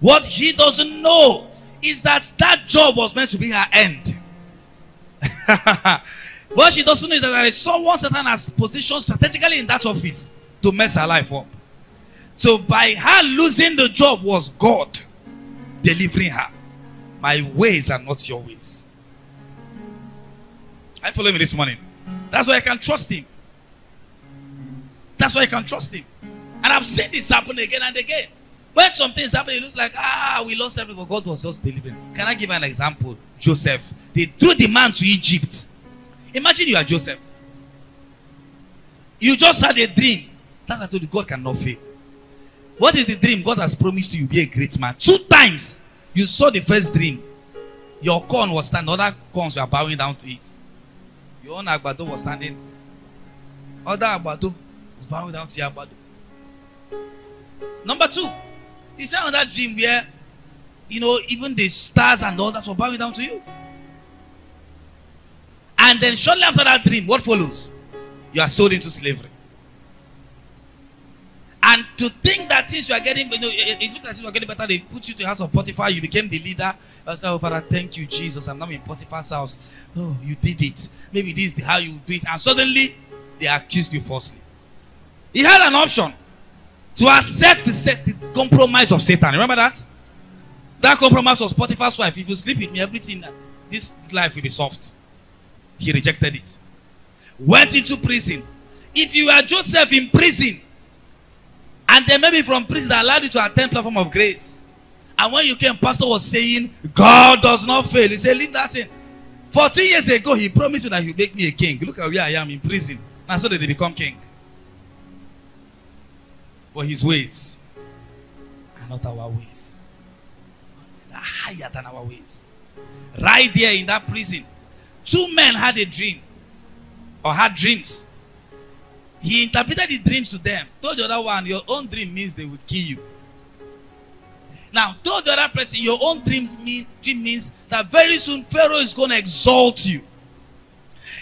What he doesn't know is that that job was meant to be her end. what she doesn't know is that there is someone Satan has positioned strategically in that office to mess her life up. So by her losing the job was God delivering her. My ways are not your ways. I follow me this morning. That's why I can trust him. That's why I can trust him. And I've seen this happen again and again. When something is happening, it looks like, ah, we lost everything. God was just delivering. Can I give an example? Joseph. They threw the man to Egypt. Imagine you are Joseph. You just had a dream. That's I told you God cannot fail. What is the dream? God has promised you, be a great man. Two times you saw the first dream. Your corn was standing, other corns were bowing down to it. Your own agbado was standing. Other agbado was bowing down to your agbado. Number two, you saw another dream where, you know, even the stars and all that were bowing down to you. And then shortly after that dream, what follows? You are sold into slavery. And to think that things you are getting, you know, it, looks if you are getting better. They put you to the house of Potiphar. You became the leader. I said, oh, Father, thank you, Jesus. I'm now in Potiphar's house. Oh, you did it. Maybe this is how you do it. And suddenly, they accused you falsely. He had an option to accept the, the compromise of Satan. Remember that? That compromise was Potiphar's wife. If you sleep with me, everything, this life will be soft. He rejected it. Went into prison. If you are Joseph in prison, and then maybe from prison they allowed you to attend platform of grace. And when you came, pastor was saying, God does not fail. He said, leave that in. 14 years ago, he promised you that he'll make me a king. Look at where I am in prison. Now so that they become king. But his ways are not our ways. They are higher than our ways. Right there in that prison, two men had a dream or had dreams. He interpreted the dreams to them. Told the other one, Your own dream means they will kill you. Now, told the other person, Your own dreams mean, dream means that very soon Pharaoh is going to exalt you.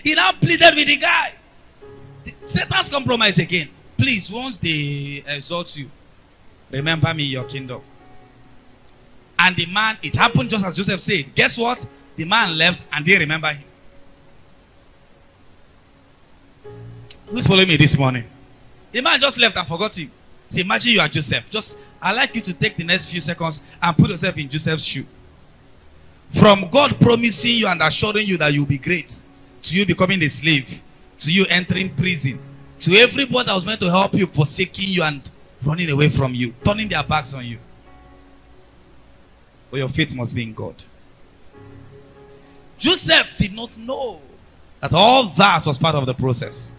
He now pleaded with the guy. Satan's compromise again. Please, once they exalt you, remember me your kingdom. And the man, it happened just as Joseph said. Guess what? The man left and they remember him. Who's following me this morning? The man just left and forgot him. So imagine you are Joseph. Just i like you to take the next few seconds and put yourself in Joseph's shoe. From God promising you and assuring you that you'll be great, to you becoming a slave, to you entering prison, to everybody that was meant to help you forsaking you and running away from you, turning their backs on you. But your faith must be in God. Joseph did not know that all that was part of the process.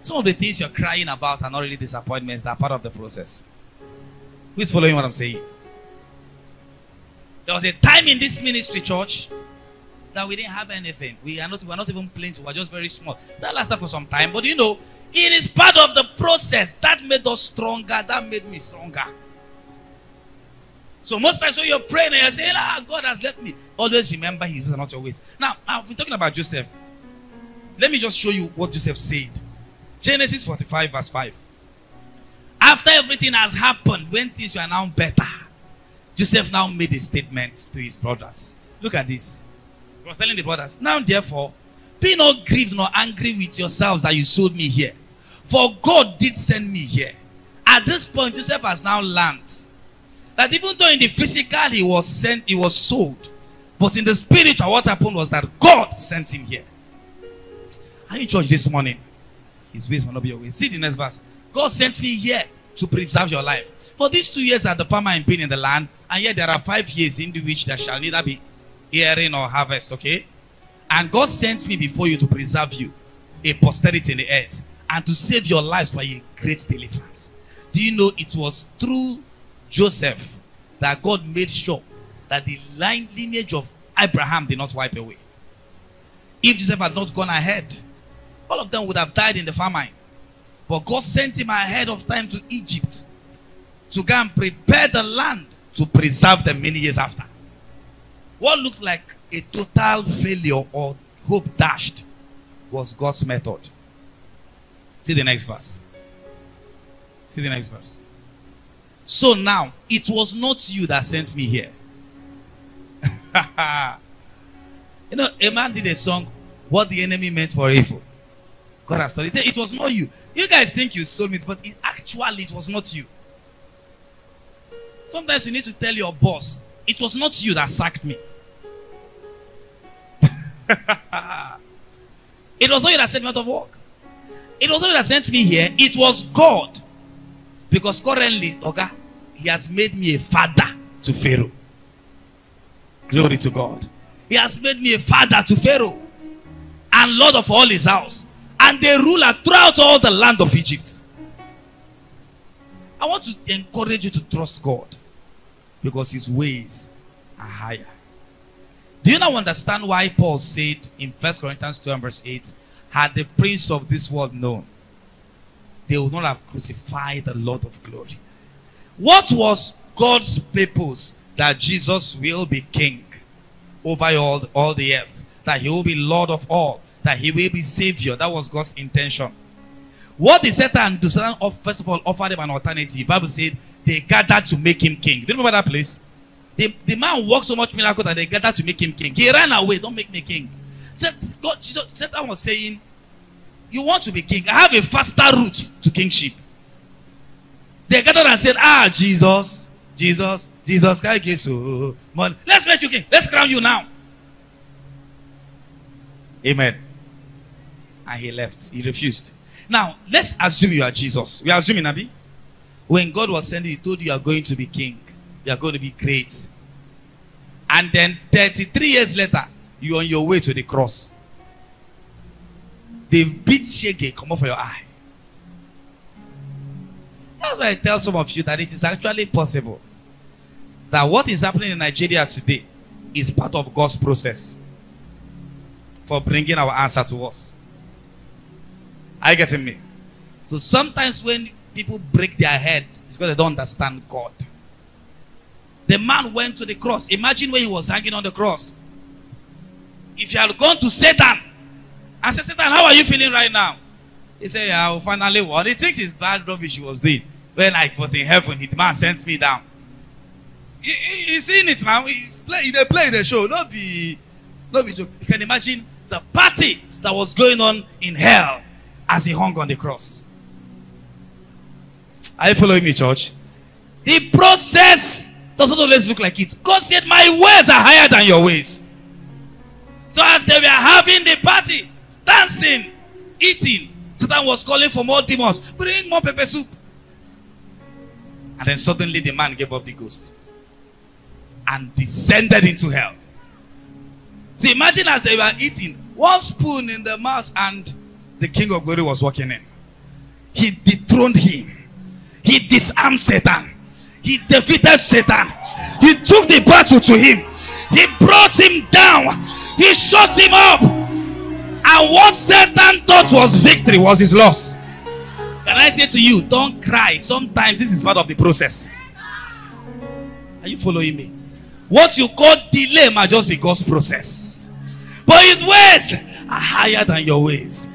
Some of the things you're crying about are not really disappointments, they're part of the process. Who is following what I'm saying? There was a time in this ministry, church, that we didn't have anything. We are not, we are not even plenty. we are just very small. That lasted for some time. But you know, it is part of the process that made us stronger. That made me stronger. So most times when you're praying and you're saying, ah, God has let me. Always remember his ways are not your ways. Now, I've been talking about Joseph. Let me just show you what Joseph said. Genesis 45, verse 5. After everything has happened, when things were now better, Joseph now made a statement to his brothers. Look at this. He was telling the brothers, Now therefore, be not grieved nor angry with yourselves that you sold me here. For God did send me here. At this point, Joseph has now learned that even though in the physical he was sent, he was sold, but in the spiritual, what happened was that God sent him here. Are you church this morning? His ways will not be your ways. See the next verse. God sent me here to preserve your life. For these two years are the farmer in pain in the land, and yet there are five years in which there shall neither be hearing or harvest. Okay? And God sent me before you to preserve you, a posterity in the earth, and to save your lives by a great deliverance. Do you know it was through Joseph that God made sure that the line lineage of Abraham did not wipe away? If Joseph had not gone ahead, all of them would have died in the famine. But God sent him ahead of time to Egypt to go and prepare the land to preserve them many years after. What looked like a total failure or hope dashed was God's method. See the next verse. See the next verse. So now, it was not you that sent me here. you know, a man did a song, What the Enemy Meant for Evil. God has told it. It was not you. You guys think you sold me, but it, actually, it was not you. Sometimes you need to tell your boss, It was not you that sacked me. It was not you that sent me out of work. It was not you that sent me here. It was God. Because currently, okay, He has made me a father to Pharaoh. Glory to God. He has made me a father to Pharaoh and Lord of all his house and a ruler throughout all the land of Egypt. I want to encourage you to trust God because his ways are higher. Do you now understand why Paul said in 1 Corinthians 2 and verse 8, had the prince of this world known, they would not have crucified the Lord of glory. What was God's purpose? That Jesus will be king over all, all the earth, that he will be Lord of all, that he will be Savior. That was God's intention. What did Satan do? Satan, first of all, offered him an alternative. The Bible said they gathered to make him king. Do you remember that place? The, the man worked so much miracle that they gathered to make him king. He ran away. Don't make me king. Said God, Jesus, Satan was saying, You want to be king? I have a faster route to kingship. They gathered and said, Ah, Jesus, Jesus, Jesus, so let's make you king. Let's crown you now. Amen. And he left. He refused. Now, let's assume you are Jesus. We are assuming. When God was sending, He told you you are going to be king. You are going to be great. And then 33 years later, you're on your way to the cross. They've beat Shege, come off your eye. That's why I tell some of you that it is actually possible that what is happening in Nigeria today is part of God's process for bringing our answer to us. Are you getting me? So sometimes when people break their head, it's because they don't understand God. The man went to the cross. Imagine when he was hanging on the cross. If you had gone to Satan and said, Satan, how are you feeling right now? He said, Yeah, I finally won. He thinks it's bad rubbish he was doing. When I was in heaven, the man sent me down. He, he, he's seeing it now. He's play, they play the show. Not be, not be joke. You can imagine the party that was going on in hell as he hung on the cross. Are you following me, church? The process does not always look like it. God said, My ways are higher than your ways. So as they were having the party, dancing, eating, Satan was calling for more demons. Bring more pepper soup. And then suddenly the man gave up the ghost and descended into hell. See, imagine as they were eating, one spoon in the mouth, and the King of Glory was walking in. He dethroned him. He disarmed Satan. He defeated Satan. He took the battle to him. He brought him down. He shut him up. And what Satan thought was victory was his loss. Can I say to you, don't cry. Sometimes this is part of the process. Are you following me? What you call delay might just be God's process. But his ways are higher than your ways.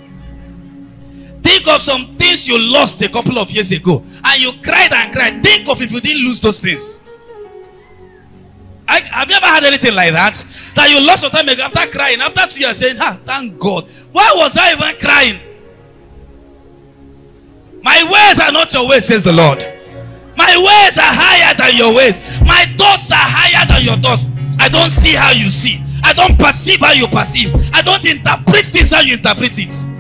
Think of some things you lost a couple of years ago and you cried and cried. Think of if you didn't lose those things. I, have you ever had anything like that? That you lost your time ago after crying, after two years saying, ah, thank God. Why was I even crying? My ways are not your ways, says the Lord. My ways are higher than your ways. My thoughts are higher than your thoughts. I don't see how you see. I don't perceive how you perceive. I don't interpret things how you interpret it.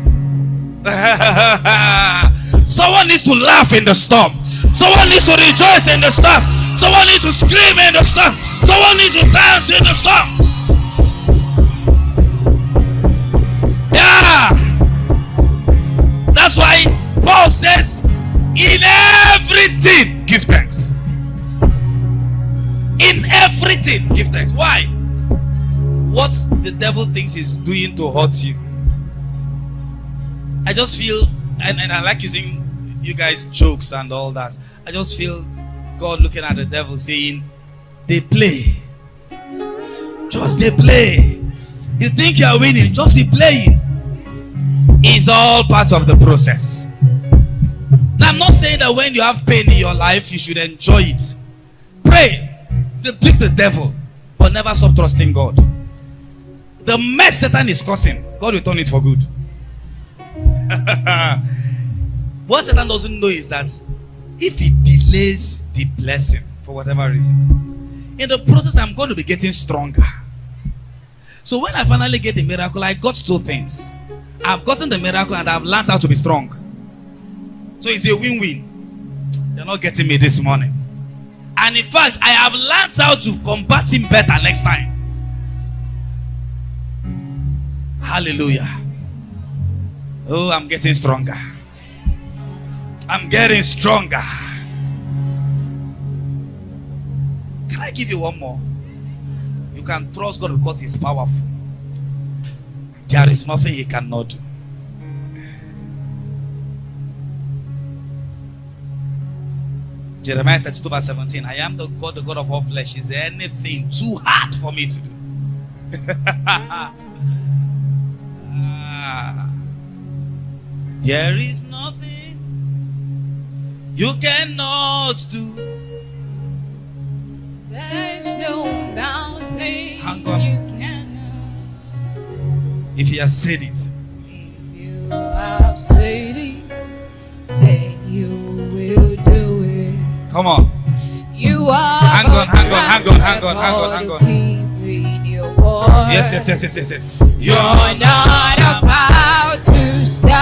Someone needs to laugh in the storm. Someone needs to rejoice in the storm. Someone needs to scream in the storm. Someone needs to dance in the storm. Yeah. That's why Paul says, in everything, give thanks. In everything, give thanks. Why? What the devil thinks he's doing to hurt you I just feel, and, and I like using you guys' jokes and all that. I just feel God looking at the devil saying, They play. Just they play. You think you are winning, just be playing. It's all part of the process. Now, I'm not saying that when you have pain in your life, you should enjoy it. Pray, rebuke the devil, but never stop trusting God. The mess Satan is causing, God will turn it for good. what Satan doesn't know is that if he delays the blessing for whatever reason, in the process, I'm going to be getting stronger. So when I finally get the miracle, I got two things. I've gotten the miracle and I've learned how to be strong. So it's a win-win. They're not getting me this morning. And in fact, I have learned how to combat him better next time. Hallelujah. Oh, I'm getting stronger. I'm getting stronger. Can I give you one more? You can trust God because He's powerful. There is nothing He cannot do. Jeremiah 32 verse 17. I am the God, the God of all flesh. Is there anything too hard for me to do? ah. There is nothing you cannot do. There's no mountain Hang on. you cannot. If he has said it, If you have said it, then you will do it. come on. You are. Hang on, hang on, hang on, hang on, hang on, hang on. Yes, yes, yes, yes, yes, yes. You're not about to stop.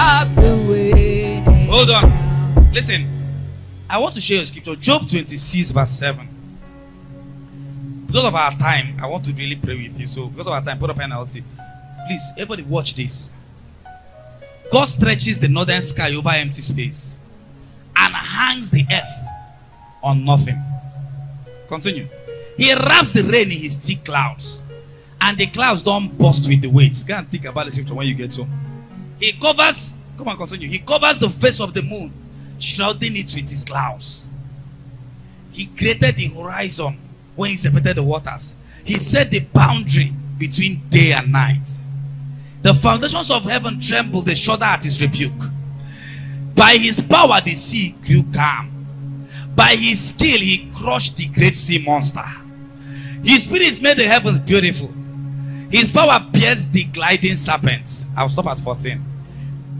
Hold on. Listen, I want to share a scripture. Job 26, verse 7. Because of our time, I want to really pray with you. So, because of our time, put up an LT. Please, everybody, watch this. God stretches the northern sky over empty space and hangs the earth on nothing. Continue. He wraps the rain in his thick clouds, and the clouds don't burst with the weight. Go and think about the scripture when you get home. He covers, come on, continue. He covers the face of the moon, shrouding it with his clouds. He created the horizon when he separated the waters. He set the boundary between day and night. The foundations of heaven trembled, they shudder at his rebuke. By his power, the sea grew calm. By his skill, he crushed the great sea monster. His spirit made the heavens beautiful. His power pierced the gliding serpents. I'll stop at 14.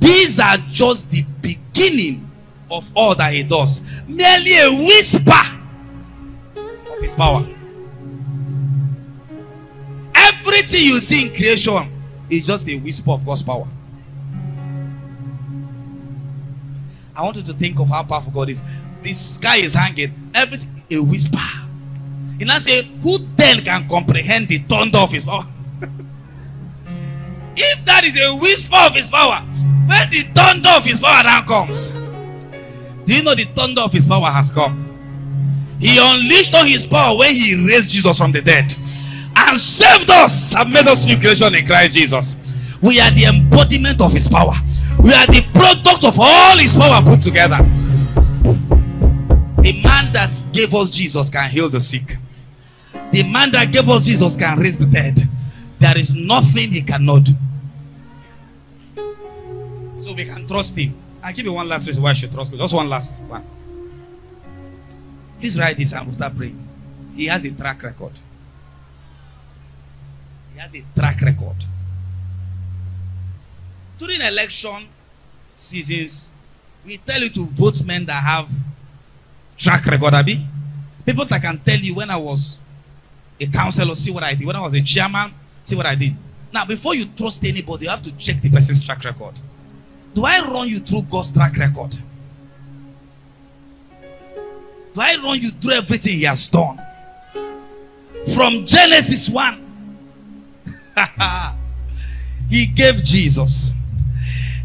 These are just the beginning of all that he does. Merely a whisper of his power. Everything you see in creation is just a whisper of God's power. I want you to think of how powerful God is. The sky is hanging, everything a whisper. And I say, who then can comprehend the thunder of his power? If that is a whisper of his power. When the thunder of his power now comes, do you know the thunder of his power has come? He unleashed on his power when he raised Jesus from the dead and saved us and made us new creation in Christ Jesus. We are the embodiment of his power. We are the product of all his power put together. The man that gave us Jesus can heal the sick. The man that gave us Jesus can raise the dead. There is nothing he cannot do. We can trust him. I'll give you one last reason why I should trust God. Just one last one. Please write this and we'll start praying. He has a track record. He has a track record. During election seasons, we tell you to vote men that have track record, Abi. People that can tell you when I was a counselor, see what I did. When I was a chairman, see what I did. Now, before you trust anybody, you have to check the person's track record. Do I run you through God's track record? Do I run you through everything He has done? From Genesis 1, He gave Jesus.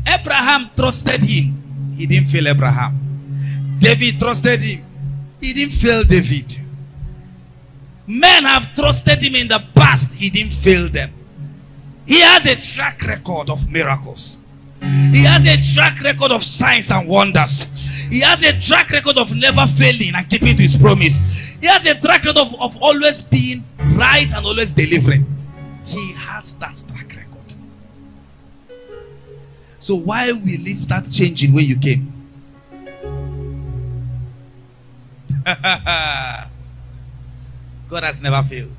Abraham trusted Him, He didn't fail Abraham. David trusted Him, He didn't fail David. Men have trusted Him in the past, He didn't fail them. He has a track record of miracles. He has a track record of signs and wonders. He has a track record of never failing and keeping to his promise. He has a track record of, of always being right and always delivering. He has that track record. So why will it start changing when you came? God has never failed.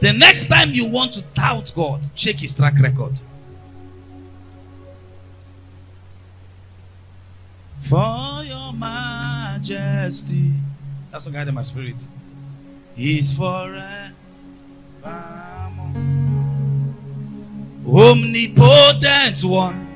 The next time you want to doubt God, check his track record. For your majesty. That's what guided my spirit. Is forever. Omnipotent one.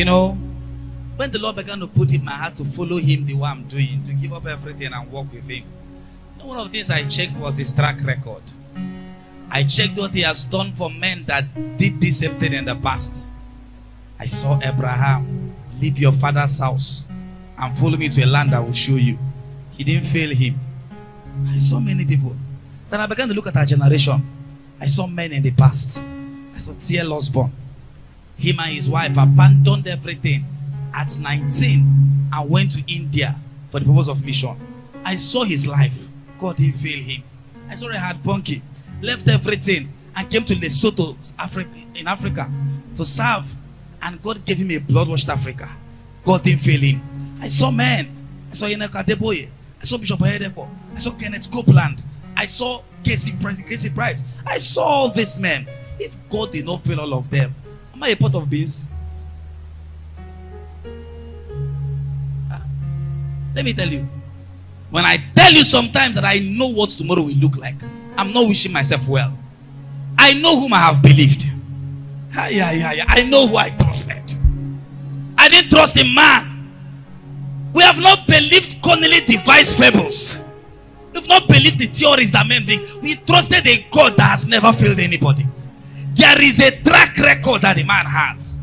You know, when the Lord began to put in my heart to follow Him the way I'm doing, to give up everything and walk with Him, you know, one of the things I checked was His track record. I checked what He has done for men that did this same thing in the past. I saw Abraham leave your father's house and follow me to a land I will show you. He didn't fail him. I saw many people. Then I began to look at our generation. I saw men in the past. I saw T.L. Osborn. Him and his wife abandoned everything at 19 and went to India for the purpose of mission. I saw his life. God didn't fail him. I saw Reinhard Bonnke left everything and came to Lesotho, Africa, in Africa, to serve. And God gave him a blood-washed Africa. God didn't fail him. I saw men. I saw Yeneka. I saw Bishop Oyedepo. I saw Kenneth Copeland. I saw K.C. Price. K.C. Price. I saw all these men. If God did not fail all of them, am I a pot of beans? Ah. Let me tell you. When I tell you sometimes that I know what tomorrow will look like, I'm not wishing myself well. I know whom I have believed. Ah, yeah, yeah, yeah. I know who I trusted. I didn't trust a man. We have not believed cunningly devised fables. We've not believed the theories that men bring. We trusted a God that has never failed anybody. There is a track record that the man has.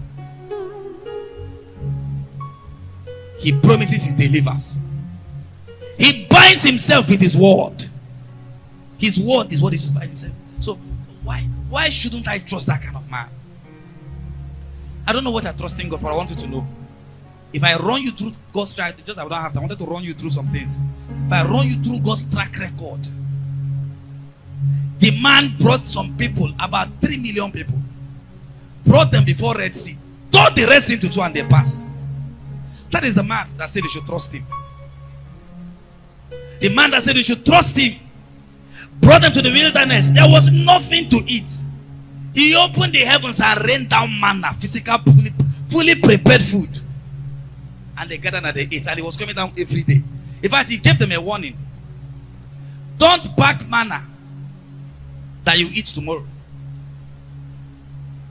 He promises he delivers. He binds himself with his word. His word is what he binds himself. So why why shouldn't I trust that kind of man? I don't know what I'm trusting God for. I want you to know. If I run you through God's track, just I don't have. I wanted to run you through some things. If I run you through God's track record, the man brought some people, about three million people, brought them before Red Sea, turned the Red Sea into two, and they passed. That is the man that said you should trust him. The man that said you should trust him brought them to the wilderness. There was nothing to eat. He opened the heavens and rained down manna, physical, fully, fully prepared food. And they gathered and they ate. And it was coming down every day. In fact, he gave them a warning. Don't pack manna that you eat tomorrow.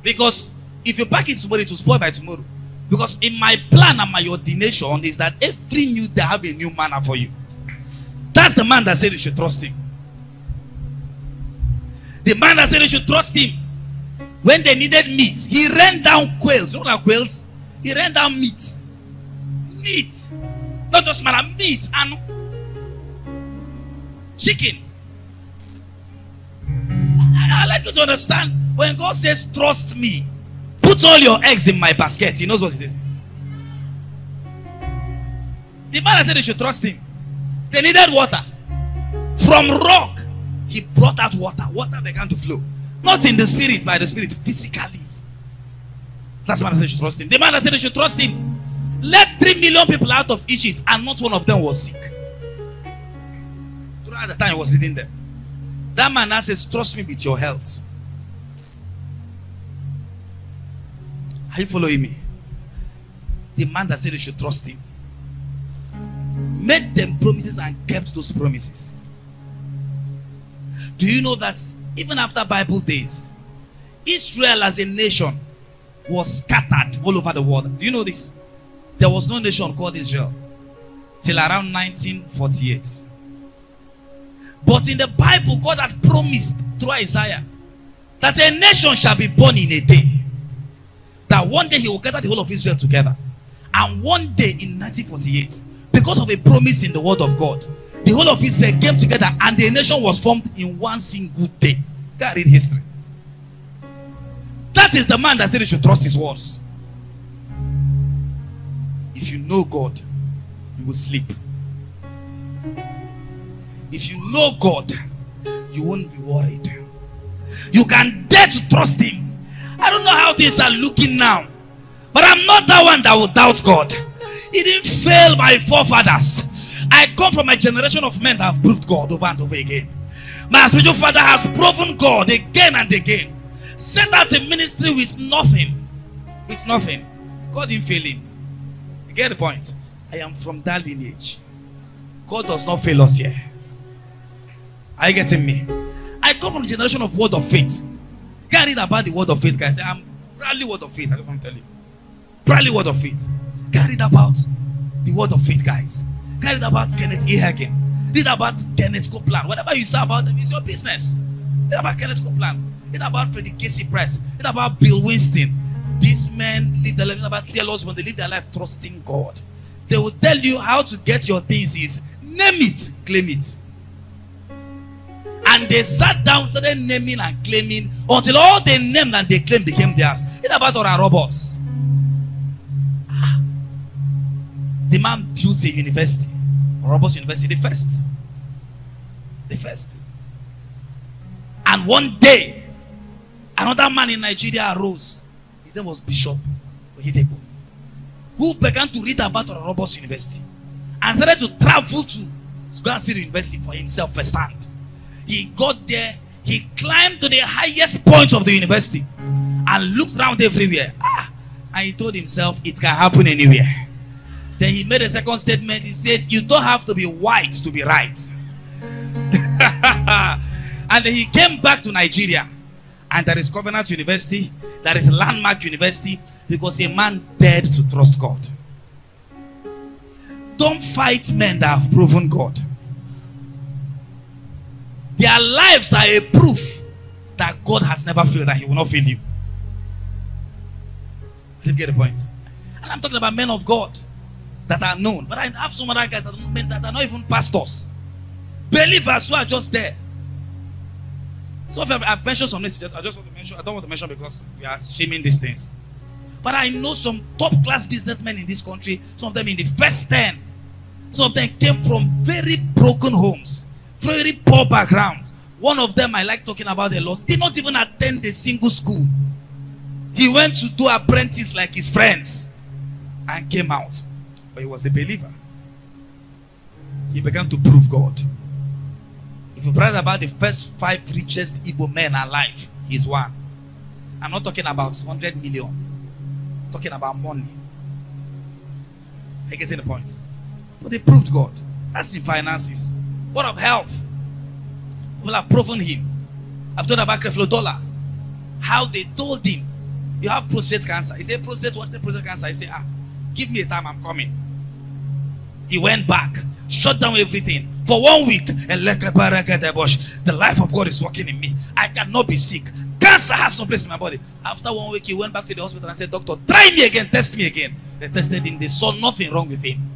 Because if you pack it tomorrow, it will spoil by tomorrow. Because in my plan and my ordination is that every new day I have a new manner for you. That's the man that said you should trust him. The man that said you should trust him. When they needed meat, he ran down quails. You know what quails? He ran down meat. Meat. Not just man, meat and chicken. I, I like you to understand when God says, Trust me, put all your eggs in my basket. He knows what he says. The man said they should trust him. They needed water. From rock, he brought out water. Water began to flow. Not in the spirit, by the spirit, physically. That's the man said they should trust him. The man said they should trust him. Let three million people out of Egypt, and not one of them was sick. Throughout the time he was leading them. That man now says, Trust me with your health. Are you following me? The man that said they should trust him made them promises and kept those promises. Do you know that even after Bible days, Israel as a nation was scattered all over the world? Do you know this? There was no nation called Israel till around 1948. But in the Bible, God had promised through Isaiah that a nation shall be born in a day. That one day he will gather the whole of Israel together. And one day in 1948, because of a promise in the word of God, the whole of Israel came together and the nation was formed in one single day. Go read history. That is the man that said he should trust his words. If you know God, you will sleep. If you know God, you won't be worried. You can dare to trust Him. I don't know how things are looking now, but I'm not that one that will doubt God. He didn't fail my forefathers. I come from a generation of men that have proved God over and over again. My spiritual father has proven God again and again. Sent out a ministry with nothing. With nothing. God didn't fail him. You get the point? I am from that lineage. God does not fail us here. Are you getting me? I come from the generation of word of faith. Can't read about the word of faith, guys. I'm proudly word of faith. I just want to tell you. Proudly word of faith. Can't read about the word of faith, guys. Can't read about Kenneth E. Hagin. Read about Kenneth Copeland. Whatever you say about them is your business. Read about Kenneth Copeland. Read about Freddie K.C. Price. Read about Bill Winston. These men live their life about T.L. Osborn they live their life trusting God. They will tell you how to get your things is name it, claim it. And they sat down, started naming and claiming until all they named and they claimed became theirs. It's about Oral Roberts. Ah. The man built a university, Roberts University, the first. The first. And one day, another man in Nigeria arose. His name was Bishop Oyedepo, who began to read about Roberts University and started to travel to go and see the university for himself firsthand. He got there, he climbed to the highest point of the university and looked around everywhere. Ah, and he told himself it can happen anywhere. Then he made a second statement. He said, You don't have to be white to be right. and then he came back to Nigeria. And there is Covenant University, there is Landmark University, because a man dared to trust God. Don't fight men that have proven God. Their lives are a proof that God has never failed and He will not fail you. Did you get the point? And I'm talking about men of God that are known. But I have some other guys that are, men that are not even pastors. Believers who are just there. So if I've mentioned some names, I just want to mention, I don't want to mention because we are streaming these things. But I know some top class businessmen in this country, some of them in the first 10. Some of them came from very broken homes, very poor background. One of them I like talking about a lot. Did not even attend a single school. He went to do apprentice like his friends and came out. But he was a believer. He began to prove God. If you browse about the first five richest Igbo men alive, he's one. I'm not talking about 100 million. I'm talking about money. I getting the point. But they proved God. That's in finances. What of health? People have proven him. I've told about Creflo Dollar. How they told him You have prostate cancer. He said, prostate, what is the prostate cancer? He said, ah, give me a time, I'm coming. He went back, shut down everything. For one week, And the life of God is working in me. I cannot be sick. Cancer has no place in my body. After one week, he went back to the hospital and said, Doctor, try me again, test me again. They tested him, they saw nothing wrong with him.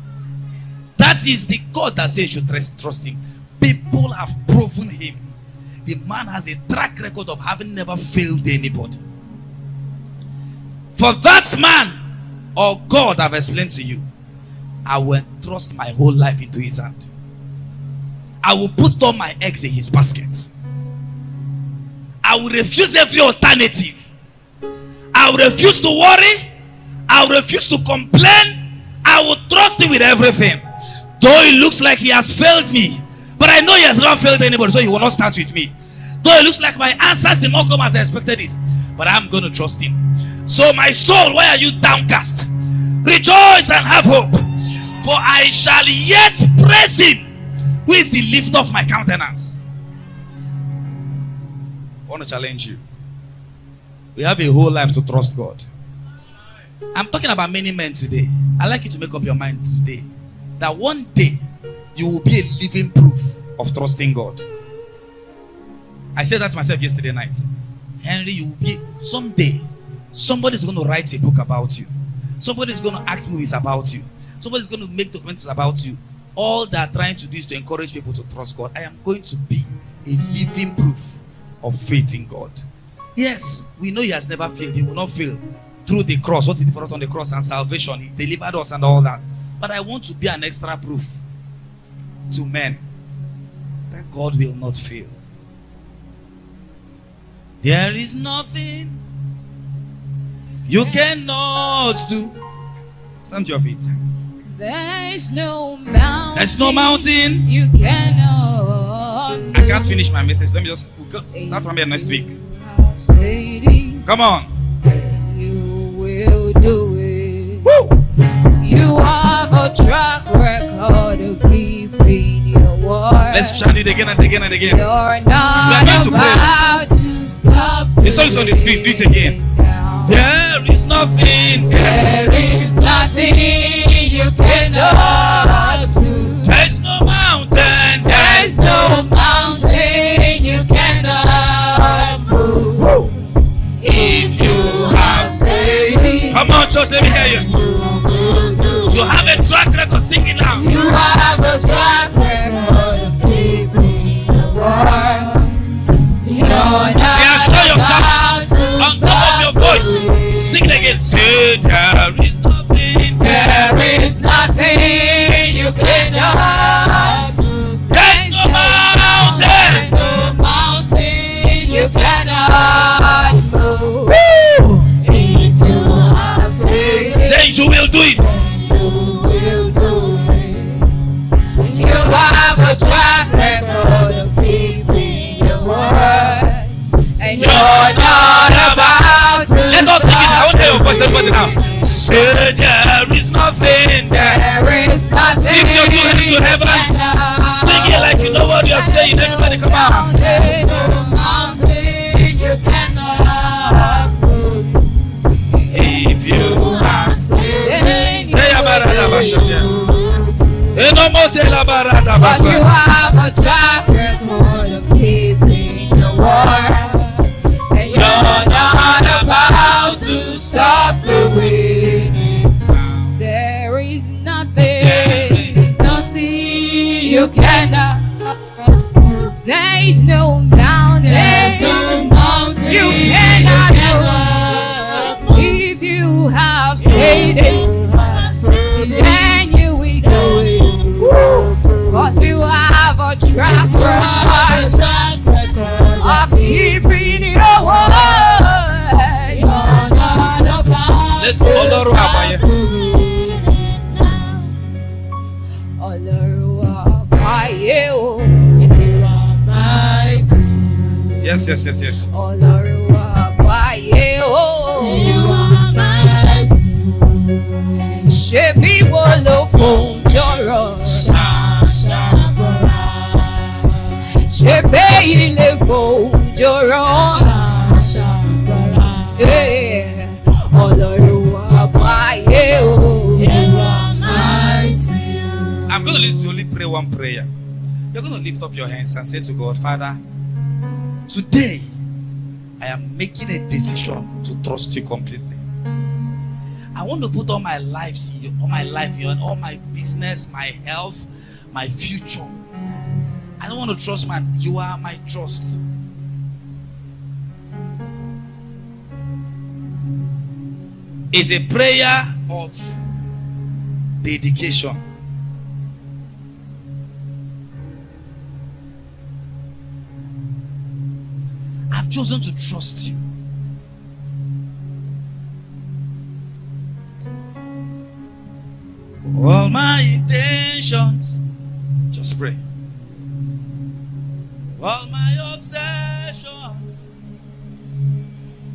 That is the God that says you trust, him. People have proven him. The man has a track record of having never failed anybody. For that man or God I've explained to you, I will trust my whole life into his hand. I will put all my eggs in his basket. I will refuse every alternative. I will refuse to worry. I will refuse to complain. I will trust him with everything. Though it looks like he has failed me, but I know he has never failed anybody, so he will not start with me. Though it looks like my answers did not come as I expected it, but I'm going to trust him. So, my soul, why are you downcast? Rejoice and have hope, for I shall yet praise him who is the lift of my countenance. I want to challenge you. We have a whole life to trust God. I'm talking about many men today. I'd like you to make up your mind today that one day you will be a living proof of trusting God. I said that to myself yesterday night. Henry, you will be someday. Somebody's going to write a book about you. Somebody's going to act movies about you. Somebody's going to make documentaries about you. All they're trying to do is to encourage people to trust God. I am going to be a living proof of faith in God. Yes, we know He has never failed. He will not fail through the cross. What He did for us on the cross and salvation. He delivered us and all that. But I want to be an extra proof to men that God will not fail. There is nothing you cannot do. Stand your feet. There is no mountain. There's no mountain. You cannot. I can't finish my message. Let me just we'll start from here next week. Come on. You will do it. Woo! You have a track record of keeping your word. Let's chant it again and again and again. You're not going to about to stop. The song is on the screen. Do it again. There is nothing. There is nothing you cannot do. There's no mountain. There's no mountain you cannot move. Woo! If you have it, Come on, church. Let me hear you. You have a track record. Sing it you have a track record of keeping your word. You're not yourself On top of your voice. Sing it again. Say there is nothing. There is nothing you cannot do. There's no mountain. There's no mountain you cannot move. If you said Then you will do it. And you're about to Let us sing it. I want to hear your voice, everybody now. There is nothing there. Is nothing Lift your two hands to heaven. Sing it like you know what you're saying. Everybody, come on. There's no mountain you cannot move. If you have Then you Hey, Abarada will Bashanya. do. Eh, no more tell Abarada But you have a track record of keeping your word. Cause you can There is no mountains you cannot tell us if you have stayed in you we go. Cause we have a track record yes yes yes yes. ọlọ́run wà wáyé o. ìwọ máa dùn. ṣé bí wo ló fòun jọrọ. ṣàṣà bọ̀ra. ṣé bẹ́ẹ̀ lè fòun jọrọ. ṣàṣà bọ̀ra. ọlọ́run wà wáyé o. I'm going to lead you only pray one prayer. You're going to lift up your hands and say to God, Father. Today I am making a decision to trust you completely. I want to put all my in you, all my life you, all my business, my health, my future. I don't want to trust man. You are my trust. It's a prayer of dedication. Chosen to trust you. All my intentions, just pray. All my obsessions,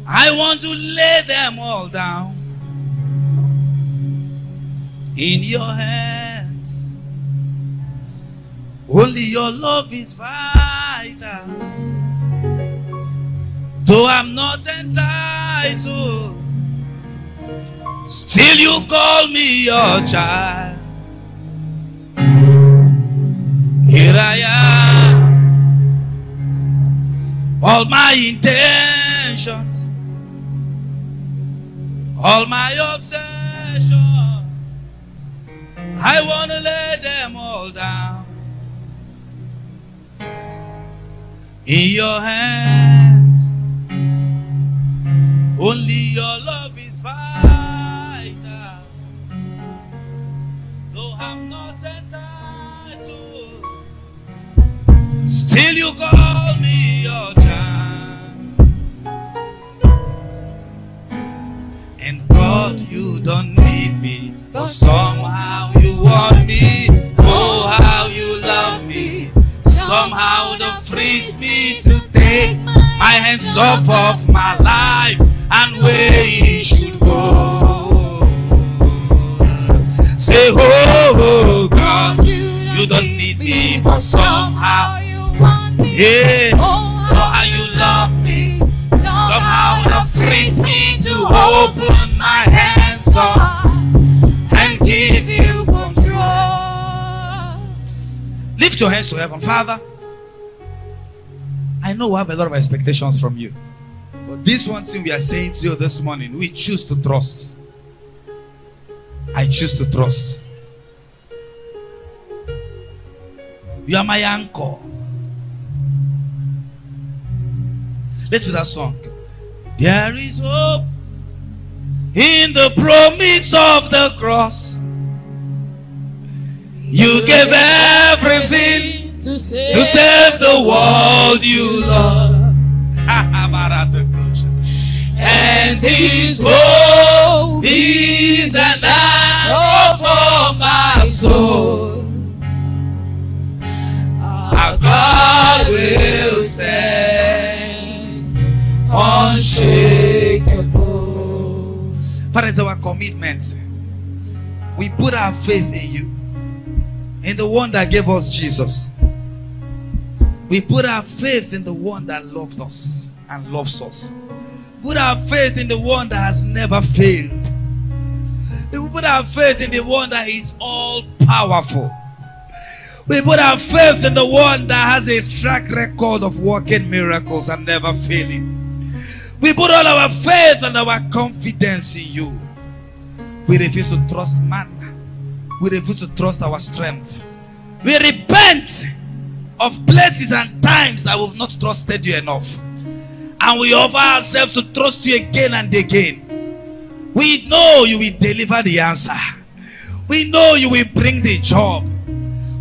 I want to lay them all down in your hands. Only your love is vital. Though I'm not entitled, still you call me your child. Here I am. All my intentions, all my obsessions, I want to lay them all down in your hands. Only your love is vital. Though I'm not entitled, still you call me your child. And God, you don't need me, but somehow you want me. Oh, how you love me. Somehow don't freeze me to take my hands off of my life and where it should go. Say, oh, God, you don't need me, but somehow, yeah, oh, how you love me. Somehow don't freeze me to open my hands up and give you control. Lift your hands to heaven, Father. I know we have a lot of expectations from you. But this one thing we are saying to you this morning, we choose to trust. I choose to trust. You are my anchor. Let's do that song. There is hope in the promise of the cross. You gave everything to save the world you love. Our commitment. We put our faith in you, in the one that gave us Jesus. We put our faith in the one that loved us and loves us. Put our faith in the one that has never failed. We put our faith in the one that is all powerful. We put our faith in the one that has a track record of working miracles and never failing. We put all our faith and our confidence in you. We refuse to trust man. We refuse to trust our strength. We repent of places and times that we've not trusted you enough. And we offer ourselves to trust you again and again. We know you will deliver the answer. We know you will bring the job.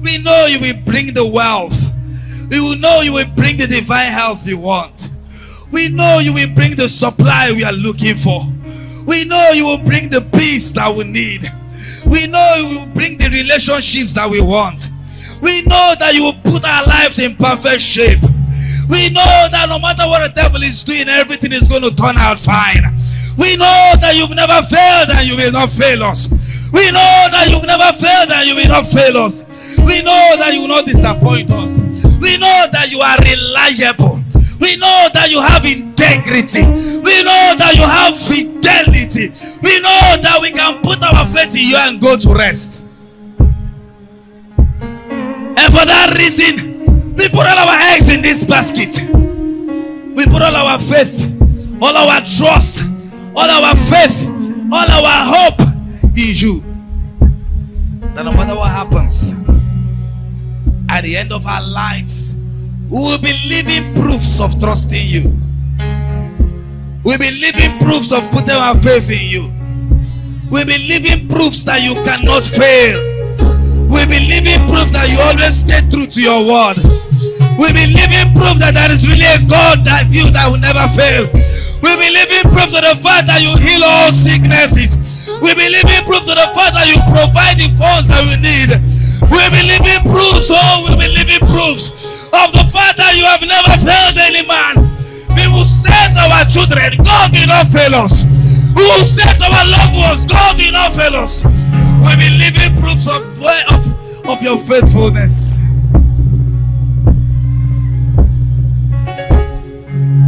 We know you will bring the wealth. We will know you will bring the divine health you want. We know you will bring the supply we are looking for. We know you will bring the peace that we need. We know you will bring the relationships that we want. We know that you will put our lives in perfect shape. We know that no matter what the devil is doing, everything is going to turn out fine. We know that you've never failed and you will not fail us. We know that you've never failed and you will not fail us. We know that you will not disappoint us. We know that you are reliable. We know that you have integrity. We know that you have fidelity. We know that we can put our faith in you and go to rest. And for that reason, we put all our eggs in this basket. We put all our faith, all our trust, all our faith, all our hope in you. That no matter what happens, at the end of our lives, we will be living proofs of trusting you. We'll be living proofs of putting our faith in you. We'll be living proofs that you cannot fail. We'll be living proof that you always stay true to your word. We'll be living proof that there is really a God that you that will never fail. We'll be living proof to the fact that you heal all sicknesses. We'll be living proof to the fact that you provide the funds that we need. We'll be living proofs, oh, we'll be living proofs of the fact that you have never failed any man. We will to our children, God did not fail us. We will to our loved ones, God did not fail us. We'll be living proofs of, of, of your faithfulness.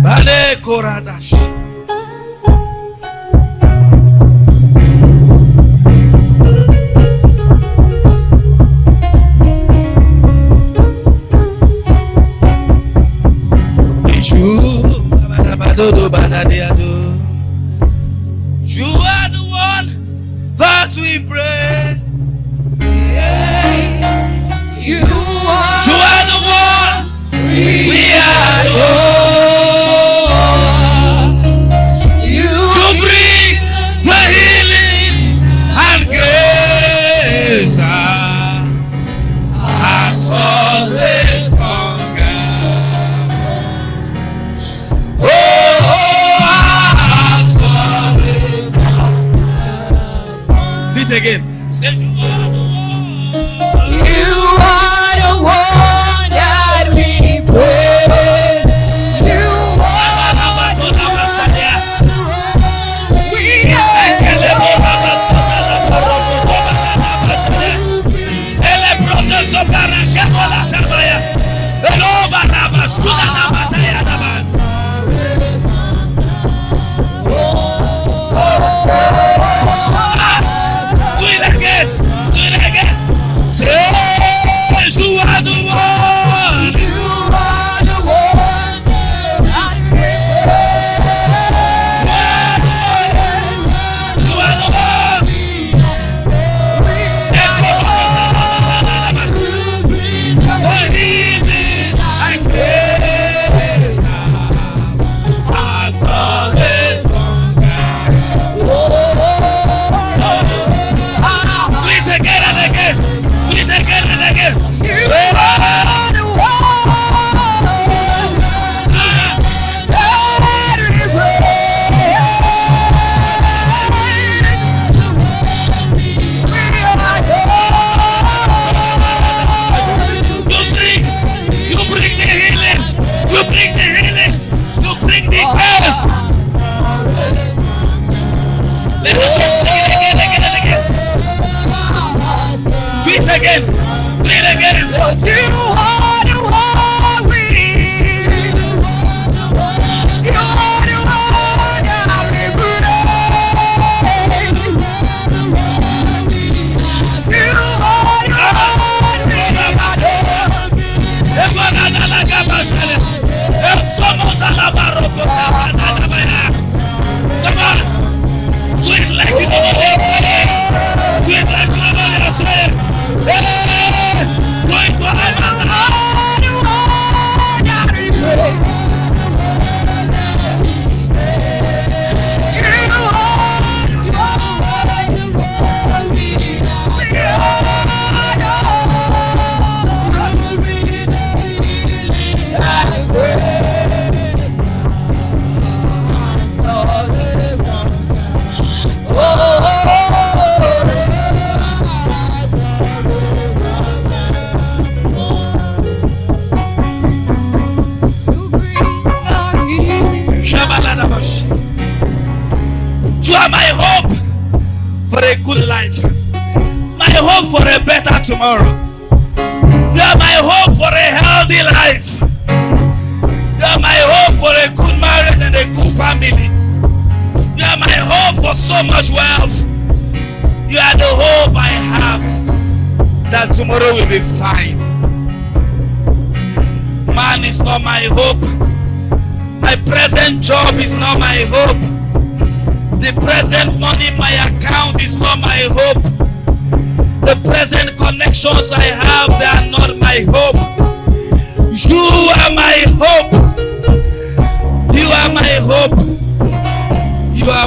Bale Koradash. You, are the one that we pray. You are You are the one we adore.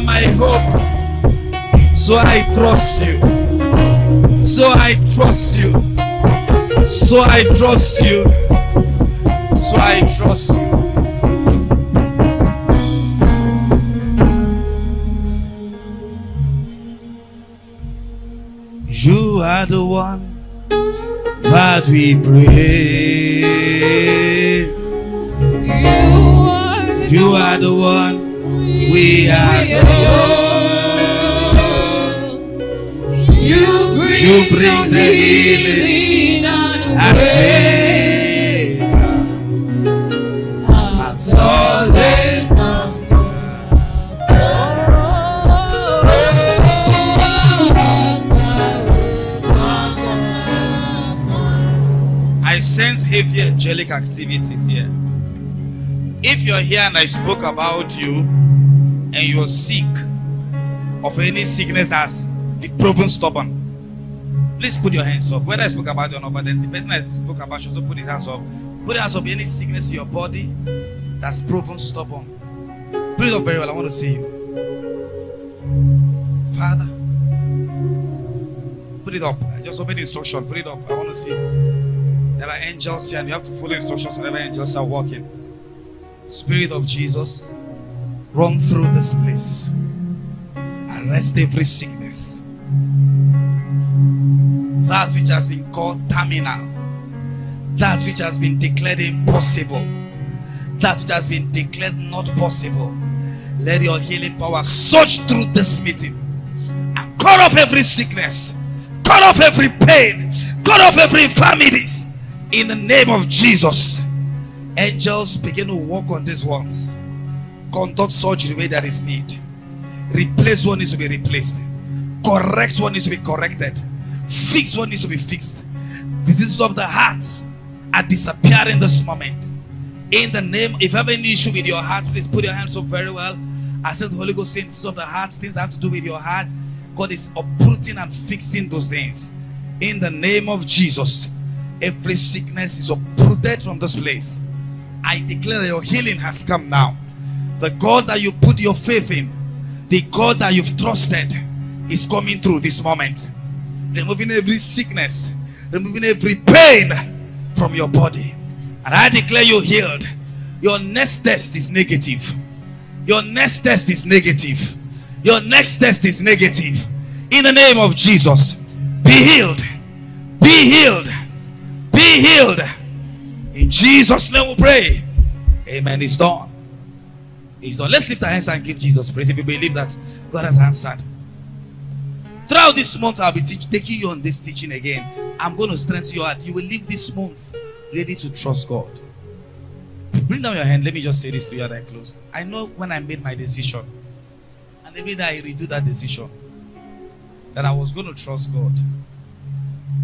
My hope. So I trust you. So I trust you. So I trust you. So I trust you. You are the one that we praise. You are the one we are adore. You bring the healing and peace. That's I sense heavy angelic activities here. If you're here and I spoke about you and you're sick of any sickness that's proven stubborn, please put your hands up. Whether I spoke about you or not, but then the person I spoke about should also put his hands up. Put your hands up. Any sickness in your body that's proven stubborn. It up very well. I want to see you. Father, put it up. I just obeyed the instruction. Put it up. I want to see. There are angels here, and you have to follow instructions whenever angels are walking. Spirit of Jesus, run through this place. Arrest every sickness. That which has been called terminal. That which has been declared impossible. That which has been declared not possible. Let your healing power search through this meeting and cut off every sickness, cut off every pain, cut off every infirmities in the name of Jesus. Angels begin to work on these ones, conduct surgery where there is need, replace what needs to be replaced, correct what needs to be corrected, fix what needs to be fixed. Diseases of the heart are disappearing this moment. In the name, if you have any issue with your heart, please put your hands up very well. I said the Holy Ghost things of the heart, things that have to do with your heart. God is uprooting and fixing those things. In the name of Jesus, every sickness is uprooted from this place. I declare your healing has come now. The God that you put your faith in, the God that you've trusted, is coming through this moment, removing every sickness, removing every pain from your body. And I declare you healed. Your next test is negative. Your next test is negative. Your next test is negative. In the name of Jesus, be healed. Be healed. Be healed. In Jesus' name we pray. Amen. It's done. It's done. Let's lift our hands and give Jesus praise if you believe that God has answered. Throughout this month, I'll be teach, taking you on this teaching again. I'm going to strengthen your heart. You will leave this month ready to trust God. Bring down your hand. Let me just say this to you as I close. I know when I made my decision, and every day I redo that decision, that I was going to trust God.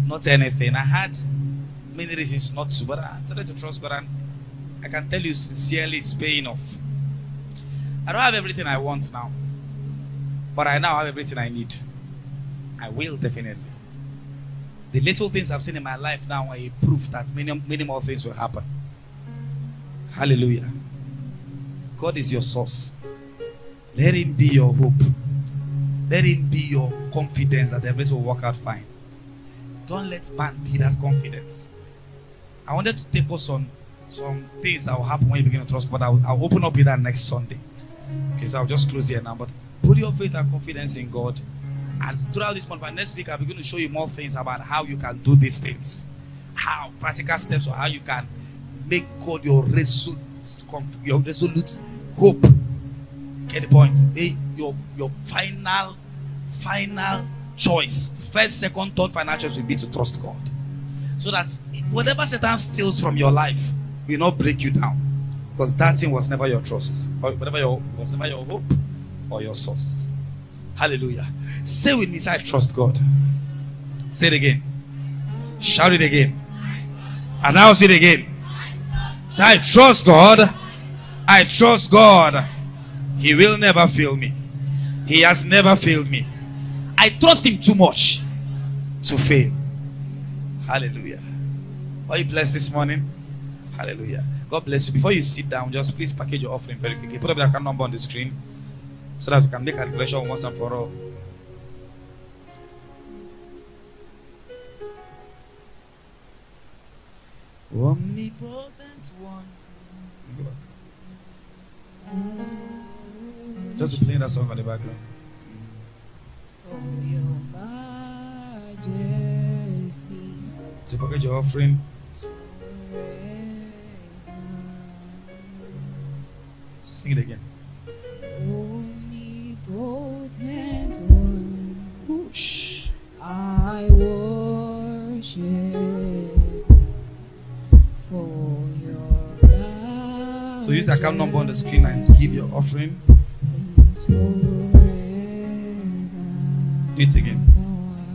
Not anything. I had many reasons not to, but I started to trust God, and I can tell you sincerely, it's paying off. I don't have everything I want now, but I now have everything I need. I will definitely. The little things I've seen in my life now are a proof that many, many more things will happen. Hallelujah. God is your source. Let Him be your hope. Let Him be your confidence that everything will work out fine. Don't let man be that confidence. I wanted to take us on some things that will happen when you begin to trust God. I'll, I'll open up with that next Sunday. Okay, so I'll just close here now. But put your faith and confidence in God. And throughout this month, by next week, I'll begin to show you more things about how you can do these things. How practical steps or how you can make God your resolute, your resolute hope. Get the point? Your your final, final choice. First, second, third final choice will be to trust God. So that whatever Satan steals from your life will not break you down. Because that thing was never your trust. Or whatever your was never your hope or your source. Hallelujah. Say with me, say I trust God. Say it again. Shout it again. Say it again. So I trust God. I trust God. He will never fail me. He has never failed me. I trust Him too much to fail. Hallelujah. Are you blessed this morning? Hallelujah. God bless you. Before you sit down, just please package your offering very quickly. Put up the account number on the screen so that we can make a declaration once and for all. Omnipotent one. Just playing that song on the background. For your majesty. So package your offering. Sing it again. Omnipotent one, Whoosh. I worship for your. So use the account number on the screen and give your offering. Do it again.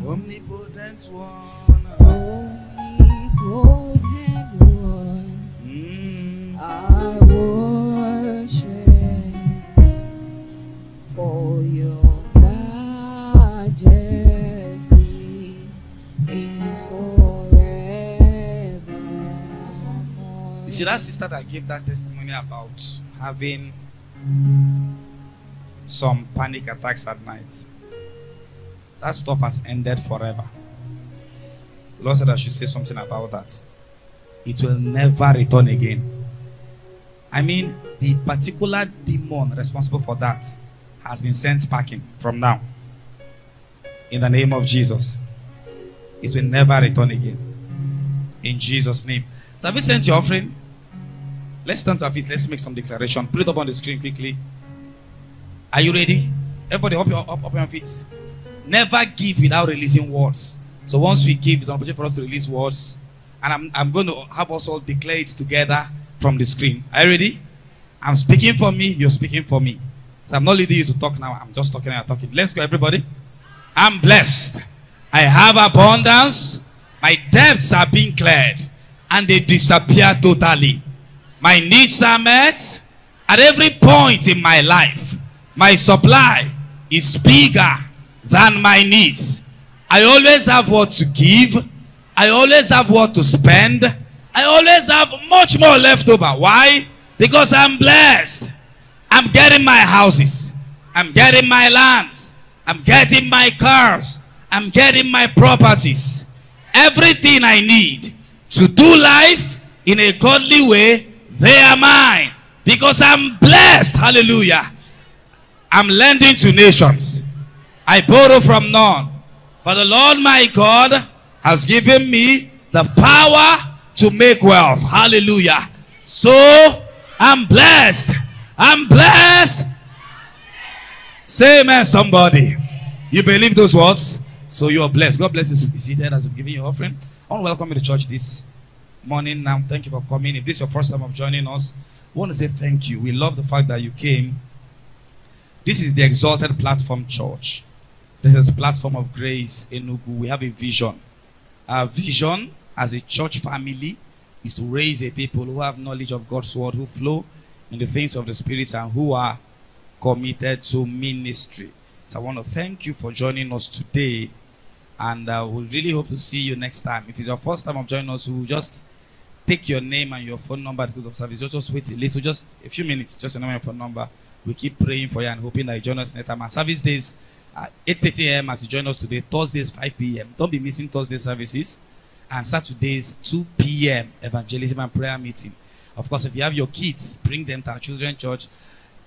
Omnipotent one. Omnipotent one, Mm. I worship see, that sister that gave that testimony about having some panic attacks at night, that stuff has ended forever. The Lord said I should say something about that. It will never return again. I mean, the particular demon responsible for that has been sent packing from now. In the name of Jesus. It will never return again. In Jesus' name. So have you sent your offering? Let's stand to our feet. Let's make some declaration. Put it up on the screen quickly. Are you ready? Everybody up your up, up your feet. Never give without releasing words. So once we give, it's an opportunity for us to release words. And I'm, I'm going to have us all declare it together from the screen. Are you ready? I'm speaking for me, you're speaking for me. So I'm not leading you to talk now. I'm just talking and talking. Let's go, everybody. I'm blessed. I have abundance. My debts are being cleared and they disappear totally. My needs are met at every point in my life. My supply is bigger than my needs. I always have what to give. I always have what to spend. I always have much more left over. Why? Because I'm blessed. I'm getting my houses. I'm getting my lands. I'm getting my cars. I'm getting my properties. Everything I need to do life in a godly way, they are mine. Because I'm blessed. Hallelujah. I'm lending to nations. I borrow from none. But the Lord my God has given me the power to make wealth. Hallelujah. So I'm blessed. I'm blessed. Say amen, somebody. You believe those words? So you are blessed. God bless you. Be seated as I'm giving you offering. I want to welcome you to church this morning. Now, thank you for coming. If this is your first time of joining us, we want to say thank you. We love the fact that you came. This is the Exalted Platform Church. This is a platform of grace in Ugu. We have a vision. Our vision as a church family is to raise a people who have knowledge of God's word, who flow in the things of the Spirit, and who are committed to ministry. So I want to thank you for joining us today. And uh, we really hope to see you next time. If it's your first time of joining us, we'll just take your name and your phone number to the service. Just, wait a little, just a few minutes, just your name and phone number. We keep praying for you and hoping that you join us time. Our service days uh, 8.30 a.m. as you join us today. Thursdays 5 p.m. Don't be missing Thursday services. And Saturdays 2 p.m. evangelism and prayer meeting. Of course, if you have your kids, bring them to our children's church.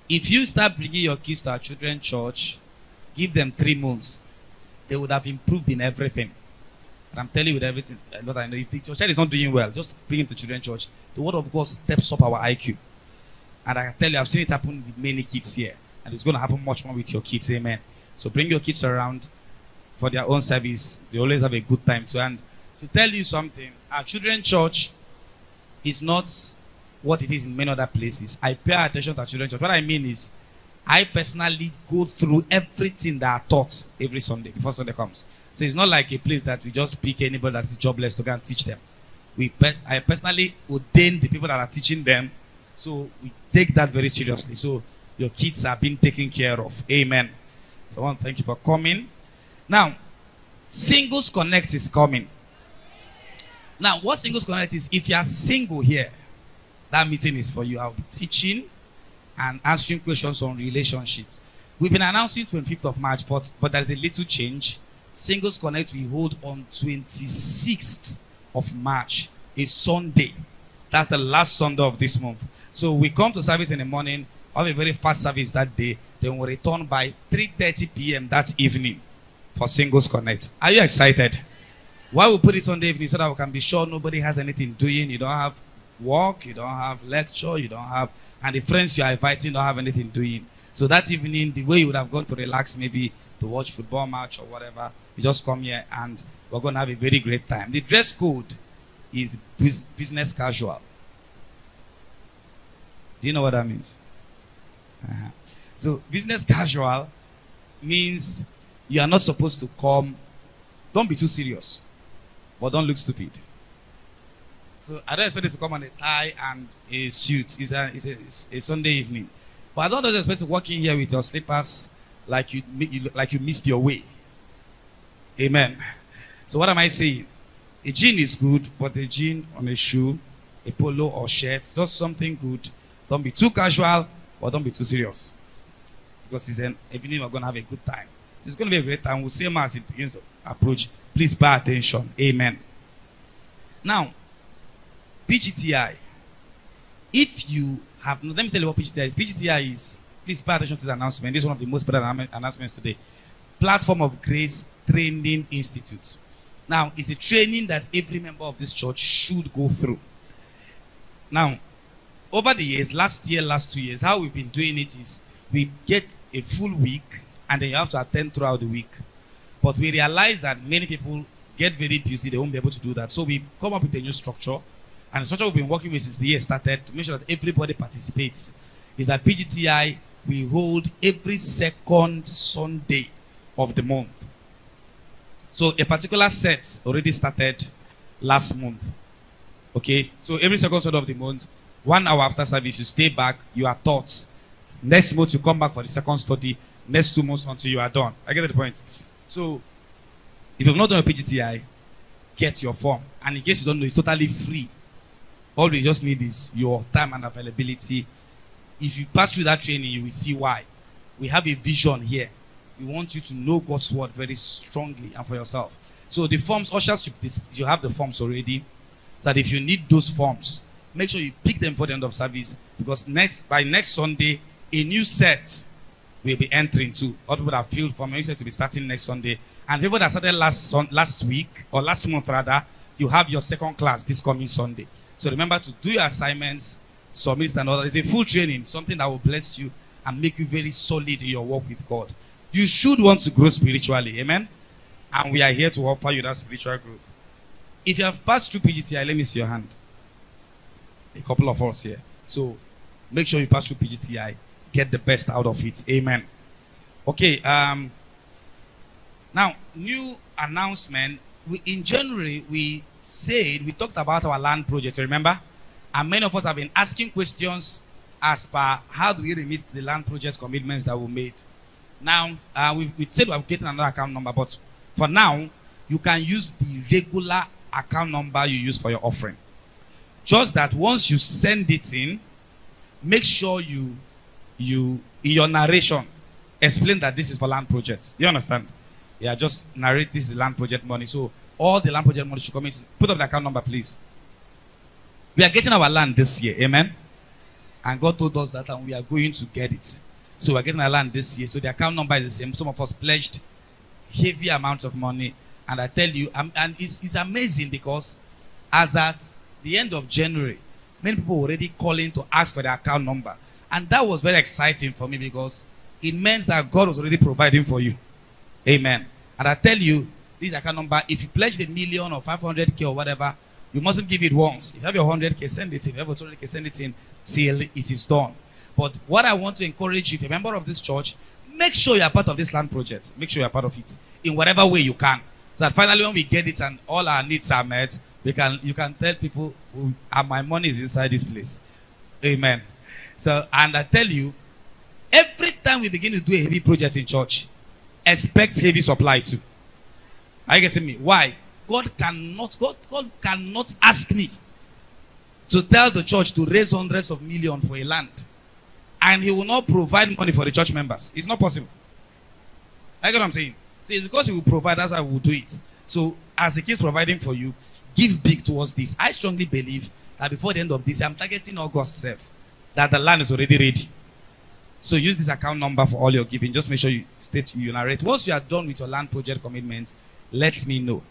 If you start bringing your kids to our children's church, give them three months. They would have improved in everything. And I'm telling you with everything, eh, what I know, if your child is not doing well, just bring him to children's church. The word of God steps up our IQ. And I tell you, I've seen it happen with many kids here. And it's going to happen much more with your kids. Amen. So bring your kids around for their own service. They always have a good time too. And to tell you something, our children's church is not what it is in many other places. I pay attention to our children's church. What I mean is, I personally go through everything that are taught every Sunday before Sunday comes. So it's not like a place that we just pick anybody that is jobless to go and teach them. We pe- I personally ordain the people that are teaching them. So we take that very seriously. So your kids are being taken care of. Amen. So I want to thank you for coming. Now, Singles Connect is coming. Now, what Singles Connect is, if you are single here, that meeting is for you. I'll be teaching and answering questions on relationships. We've been announcing 25th of March, but, but there is a little change. Singles Connect we hold on 26th of March, a Sunday. That's the last Sunday of this month. So we come to service in the morning, have a very fast service that day, then we return by 3:30 p.m. that evening for Singles Connect. Are you excited? Why we put it Sunday evening so that we can be sure nobody has anything doing. You don't have work, you don't have lecture, you don't have, and the friends you are inviting don't have anything doing. So that evening, the way you would have gone to relax, maybe to watch football match or whatever, you just come here and we're going to have a very great time. The dress code is business casual. Do you know what that means? Uh-huh. So business casual means you are not supposed to come. Don't be too serious, but don't look stupid. So I don't expect you to come on a tie and a suit. It's a, it's a, it's a Sunday evening, but I don't expect to walk in here with your slippers like you, you like you missed your way. Amen. So what am I saying? A jean is good, but a jean on a shoe, a polo or shirt, just something good. Don't be too casual, but don't be too serious. Because it's an evening we're gonna have a good time. It's gonna be a great time. We'll see as it begins to approach. Please pay attention. Amen. Now, PGTI. If you have let me tell you what PGTI is. PGTI is, please pay attention to the announcement. This is one of the most important announcements today. Platform of Grace Training Institute. Now, it's a training that every member of this church should go through. Now, over the years, last year, last two years, how we've been doing it is we get a full week and then you have to attend throughout the week. But we realize that many people get very busy, they won't be able to do that. So we come up with a new structure. And the structure we've been working with since the year started to make sure that everybody participates. Is that PGTI we hold every second Sunday of the month. So a particular set already started last month. Okay, so every second Sunday of the month, one hour after service, you stay back, you are taught. Next month, you come back for the second study. Next two months until you are done. I get the point. So, if you've not done a PGTI, get your form. And in case you don't know, it's totally free. All we just need is your time and availability. If you pass through that training, you will see why. We have a vision here. We want you to know God's word very strongly and for yourself. So the forms, ushers, you, you have the forms already. So that if you need those forms, make sure you pick them for the end of service because next by next Sunday, a new set will be entering too. All people that filled form, you said to be starting next Sunday, and people that started last last week or last month rather, you have your second class this coming Sunday. So remember to do your assignments, submit it and all. It's a full training, something that will bless you and make you very solid in your work with God. You should want to grow spiritually, amen. And we are here to offer you that spiritual growth. If you have passed through PGTI, let me see your hand. A couple of us here. So make sure you pass through PGTI. Get the best out of it. Amen. Okay. Um, now, new announcement. We, in January, we said, we talked about our land project, remember? And many of us have been asking questions as per how do we remit the land project commitments that we made. Now, uh, we, we said we're getting another account number, but for now, you can use the regular account number you use for your offering. Just that once you send it in, make sure you you in your narration explain that this is for land projects. You understand? Yeah, just narrate this is land project money. So all the land project money should come in. Put up the account number, please. We are getting our land this year, amen. And God told us that and we are going to get it. So we're getting our land this year. So the account number is the same. Some of us pledged heavy amounts of money. And I tell you, and it's, it's amazing because as at the end of January, many people were already calling to ask for the account number. And that was very exciting for me because it meant that God was already providing for you. Amen. And I tell you, this account number, if you pledge the million or 500k or whatever, you mustn't give it once. If you have your 100k, send it in. If you have your 200k, send it in till it is done. But what I want to encourage you, if you're a member of this church, make sure you're part of this land project. Make sure you're part of it in whatever way you can. So that finally, when we get it and all our needs are met, We can you can tell people ah, my money is inside this place. Amen. So and I tell you, every time we begin to do a heavy project in church, expect heavy supply too. Are you getting me? Why? God cannot, God, God cannot ask me to tell the church to raise hundreds of millions for a land. And he will not provide money for the church members. It's not possible. I get what I'm saying. So it's because he will provide, that's why we will do it. So as he keeps providing for you, give big towards this. I strongly believe that before the end of this, I'm targeting August self, that the land is already ready. So use this account number for all your giving. Just make sure you state you narrate. Once you are done with your land project commitment, let me know.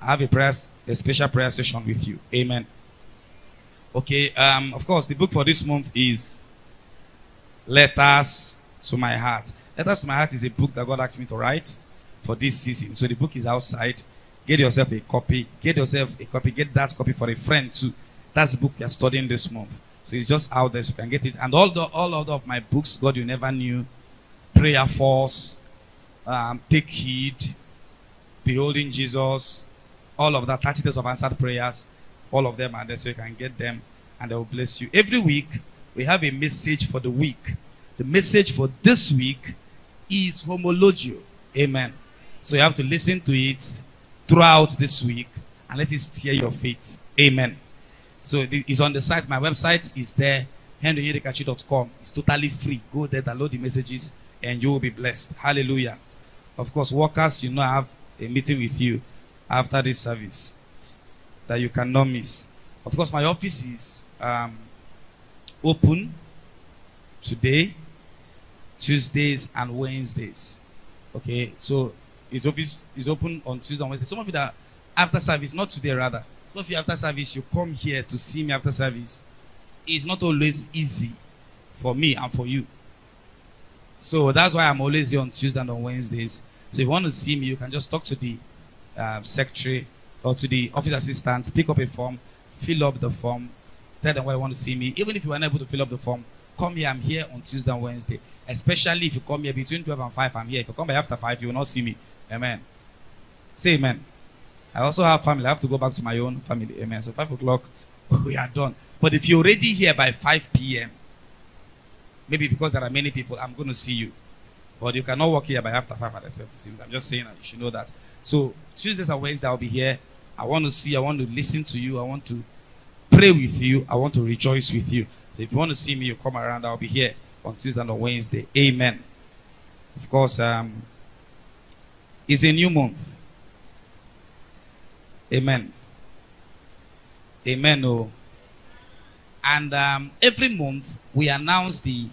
I have a prayer, a special prayer session with you. Amen. Okay. Um, of course, the book for this month is Letters to My Heart. Letters to My Heart is a book that God asked me to write for this season. So the book is outside. Get yourself a copy. Get yourself a copy. Get that copy for a friend too. That's the book are studying this month. So it's just out there so you can get it. And all the all of my books, God you never knew, Prayer Force, um, Take Heed, Beholding Jesus, all of that, 30 days of answered prayers, all of them are there so you can get them and they will bless you. Every week, we have a message for the week. The message for this week is homologeo. Amen. So you have to listen to it throughout this week and let it steer your faith. Amen. So it's on the site. My website is there, henryonyedikachi.com. It's totally free. Go there, download the messages, and you will be blessed. Hallelujah. Of course, workers, you know, I have a meeting with you after this service that you cannot miss. Of course, my office is um, open today, Tuesdays, and Wednesdays. Okay, so his office is open on Tuesday and Wednesday. Some of you that after service, not today rather. Some of you after service, you come here to see me after service. It's not always easy for me and for you. So that's why I'm always here on Tuesday and on Wednesdays. So if you want to see me, you can just talk to the uh, secretary or to the office assistant, pick up a form, fill up the form, tell them why you want to see me. Even if you are unable to fill up the form, come here. I'm here on Tuesday and Wednesday. Especially if you come here between 12 and 5, I'm here. If you come by after 5, you will not see me. Amen. Say amen. I also have family. I have to go back to my own family. Amen. So 5 o'clock, we are done. But if you're already here by 5 p.m., maybe because there are many people, I'm going to see you. But you cannot walk here by after 5 at expected I'm just saying that you should know that. So Tuesdays and Wednesdays, I'll be here. I want to see, I want to listen to you, I want to pray with you, I want to rejoice with you. So if you want to see me, you come around, I'll be here on Tuesday and on Wednesday. Amen. Of course, um, it's a new month. Amen. Amen. Oh. And um, every month we announce the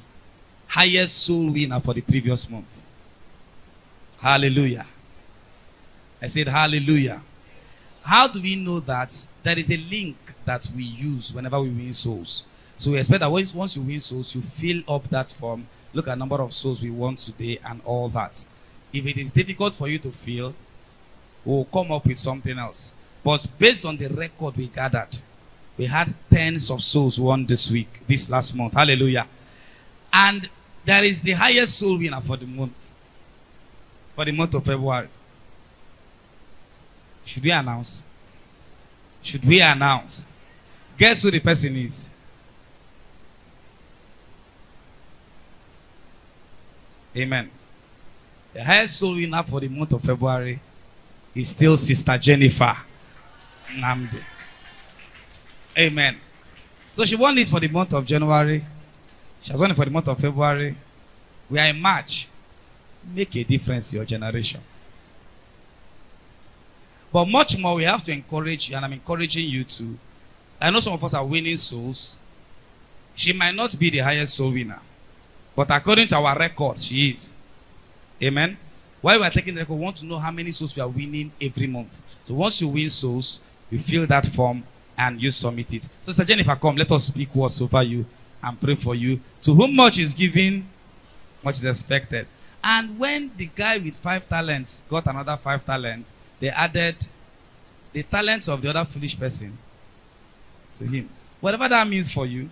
highest soul winner for the previous month. Hallelujah. I said, Hallelujah. How do we know that? There is a link that we use whenever we win souls. So we expect that once you win souls, you fill up that form, look at number of souls we want today, and all that. If it is difficult for you to fill, we'll come up with something else. But based on the record we gathered, we had tens of souls won this week, this last month. Hallelujah. And there is the highest soul winner for the month. For the month of February. Should we announce? Should we announce? Guess who the person is? Amen. The highest soul winner for the month of February is still Sister Jennifer Namdi. Amen. So she won it for the month of January. She has won it for the month of February. We are in March. Make a difference in your generation. But much more, we have to encourage you, and I'm encouraging you to. I know some of us are winning souls. She might not be the highest soul winner, but according to our record, she is. Amen. While we are taking the record, we want to know how many souls we are winning every month. So once you win souls, you fill that form and you submit it. So, Sister Jennifer, come, let us speak words over you and pray for you. To whom much is given, much is expected. And when the guy with five talents got another five talents, they added the talents of the other foolish person to him. Whatever that means for you,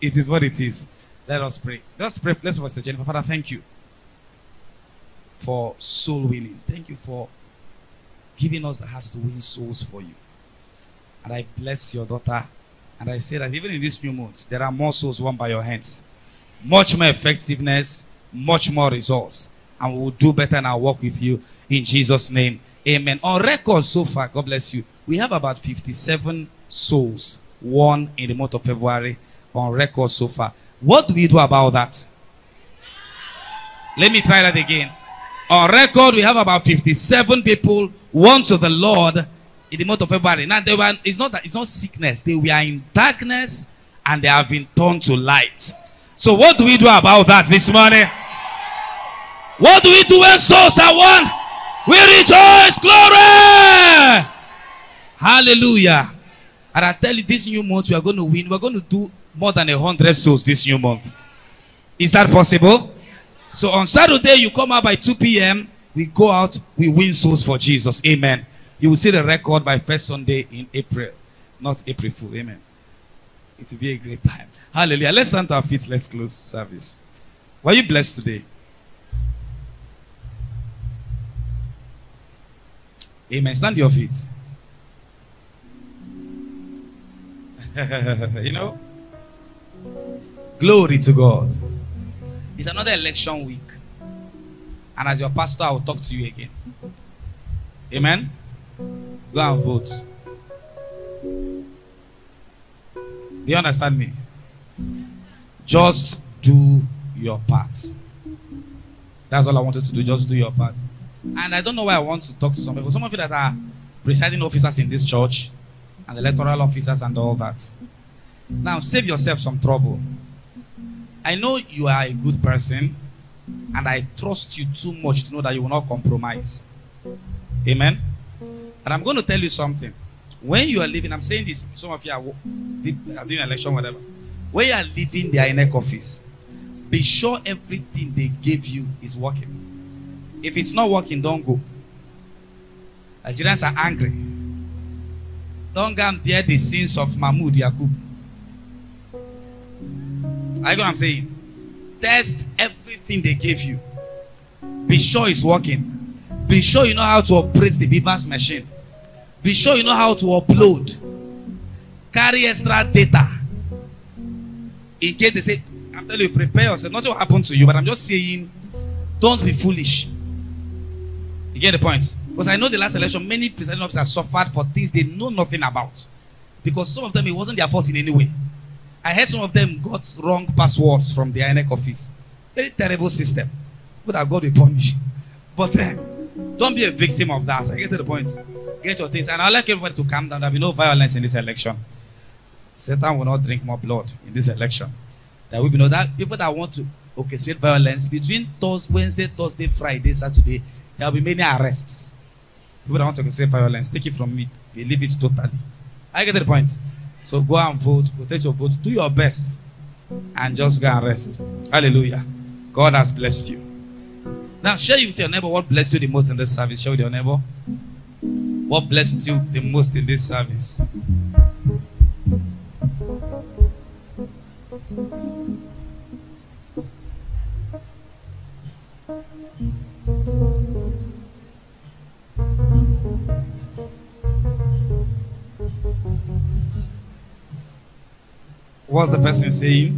it is what it is. Let us pray. Let's pray. Let's pray, Jennifer. Father, thank you for soul winning. Thank you for giving us the hearts to win souls for you. And I bless your daughter. And I say that even in this new month, there are more souls won by your hands. Much more effectiveness, much more results. And we will do better and I'll work with you in Jesus' name. Amen. On record so far, God bless you. We have about 57 souls won in the month of February on record so far. What do we do about that? Let me try that again. On record, we have about 57 people won to the Lord in the month of February. Now, they were, it's not that it's not sickness. They were in darkness and they have been turned to light. So, what do we do about that this morning? What do we do when souls are won? We rejoice, glory, hallelujah. And I tell you, this new month we are going to win. We're going to do more than a hundred souls this new month. Is that possible? So on Saturday, you come out by 2 p.m. We go out, we win souls for Jesus. Amen. You will see the record by first Sunday in April, not April Fool. Amen. It will be a great time. Hallelujah. Let's stand to our feet. Let's close service. Were you blessed today? Amen. Stand your feet. you know? Glory to God. It's another election week. And as your pastor, I will talk to you again. Amen. Go and vote. Do you understand me? Just do your part. That's all I wanted to do. Just do your part. And I don't know why I want to talk to some people. Some of you that are presiding officers in this church and electoral officers and all that. Now, save yourself some trouble. I know you are a good person, and I trust you too much to know that you will not compromise. Amen. And I'm going to tell you something. When you are leaving, I'm saying this, some of you are, are doing election, whatever. When you are leaving the INEC office, be sure everything they gave you is working. If it's not working, don't go. Nigerians are angry. Don't go and bear the sins of Mahmood Yakubu. I know what I'm saying? Test everything they gave you. Be sure it's working. Be sure you know how to operate the BVAS machine. Be sure you know how to upload. Carry extra data. In case they say, I'm telling you, prepare yourself. Nothing will happen to you, but I'm just saying, don't be foolish. You get the point? Because I know the last election, many presiding officers suffered for things they know nothing about. Because some of them, it wasn't their fault in any way. I heard some of them got wrong passwords from the INEC office. Very terrible system. But that God will punish. But then, don't be a victim of that. I get to the point. Get your things. And i like everybody to calm down. There will be no violence in this election. Satan will not drink more blood in this election. There will be no that people that want to orchestrate violence between Thursday, Wednesday, Thursday, Friday, Saturday, there will be many arrests. People that want to orchestrate violence, take it from me. Believe it totally. I get the point. So go and vote, protect your vote, do your best, and just go and rest. Hallelujah. God has blessed you. Now, share with your neighbor what blessed you the most in this service. Share with your neighbor. What blessed you the most in this service? What's the person saying?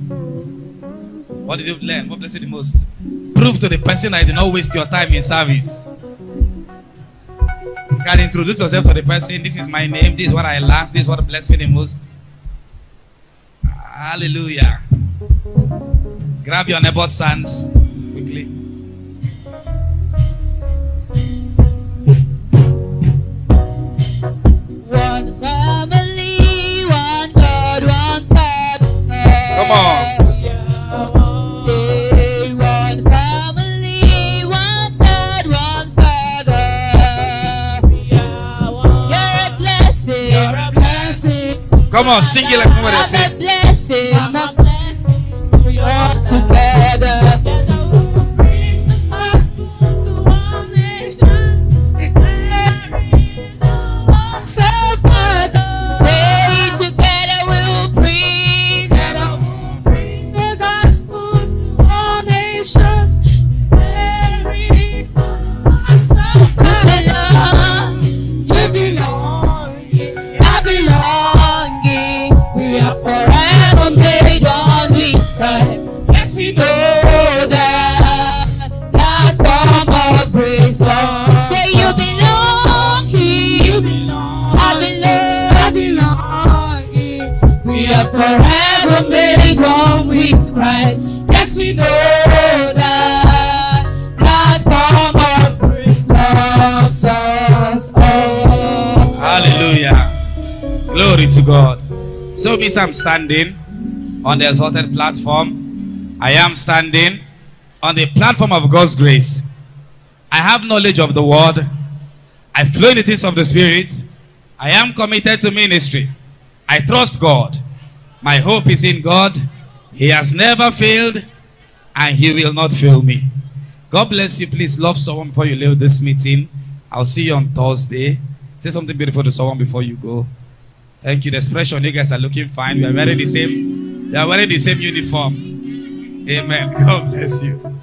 What did you learn? What blessed you the most? Prove to the person you did not waste your time in service. You can introduce yourself to the person. This is my name. This is what I learned. This is what blessed me the most. Hallelujah. Grab your neighbor's hands Come on, sing it like somebody I'm a blessing. I'm a blessing. We are We are forever made one with Christ. Yes, we know that that form of grace loves us all. Hallelujah. Glory to God. So, means I'm standing on the exalted platform. I am standing on the platform of God's grace. I have knowledge of the word. I flow in the things of the spirit. I am committed to ministry. I trust God. My hope is in God. He has never failed and he will not fail me. God bless you. Please love someone before you leave this meeting. I'll see you on Thursday. Say something beautiful to someone before you go. Thank you. The expression you guys are looking fine. We are wearing the same. We are wearing the same uniform. Amen. God bless you.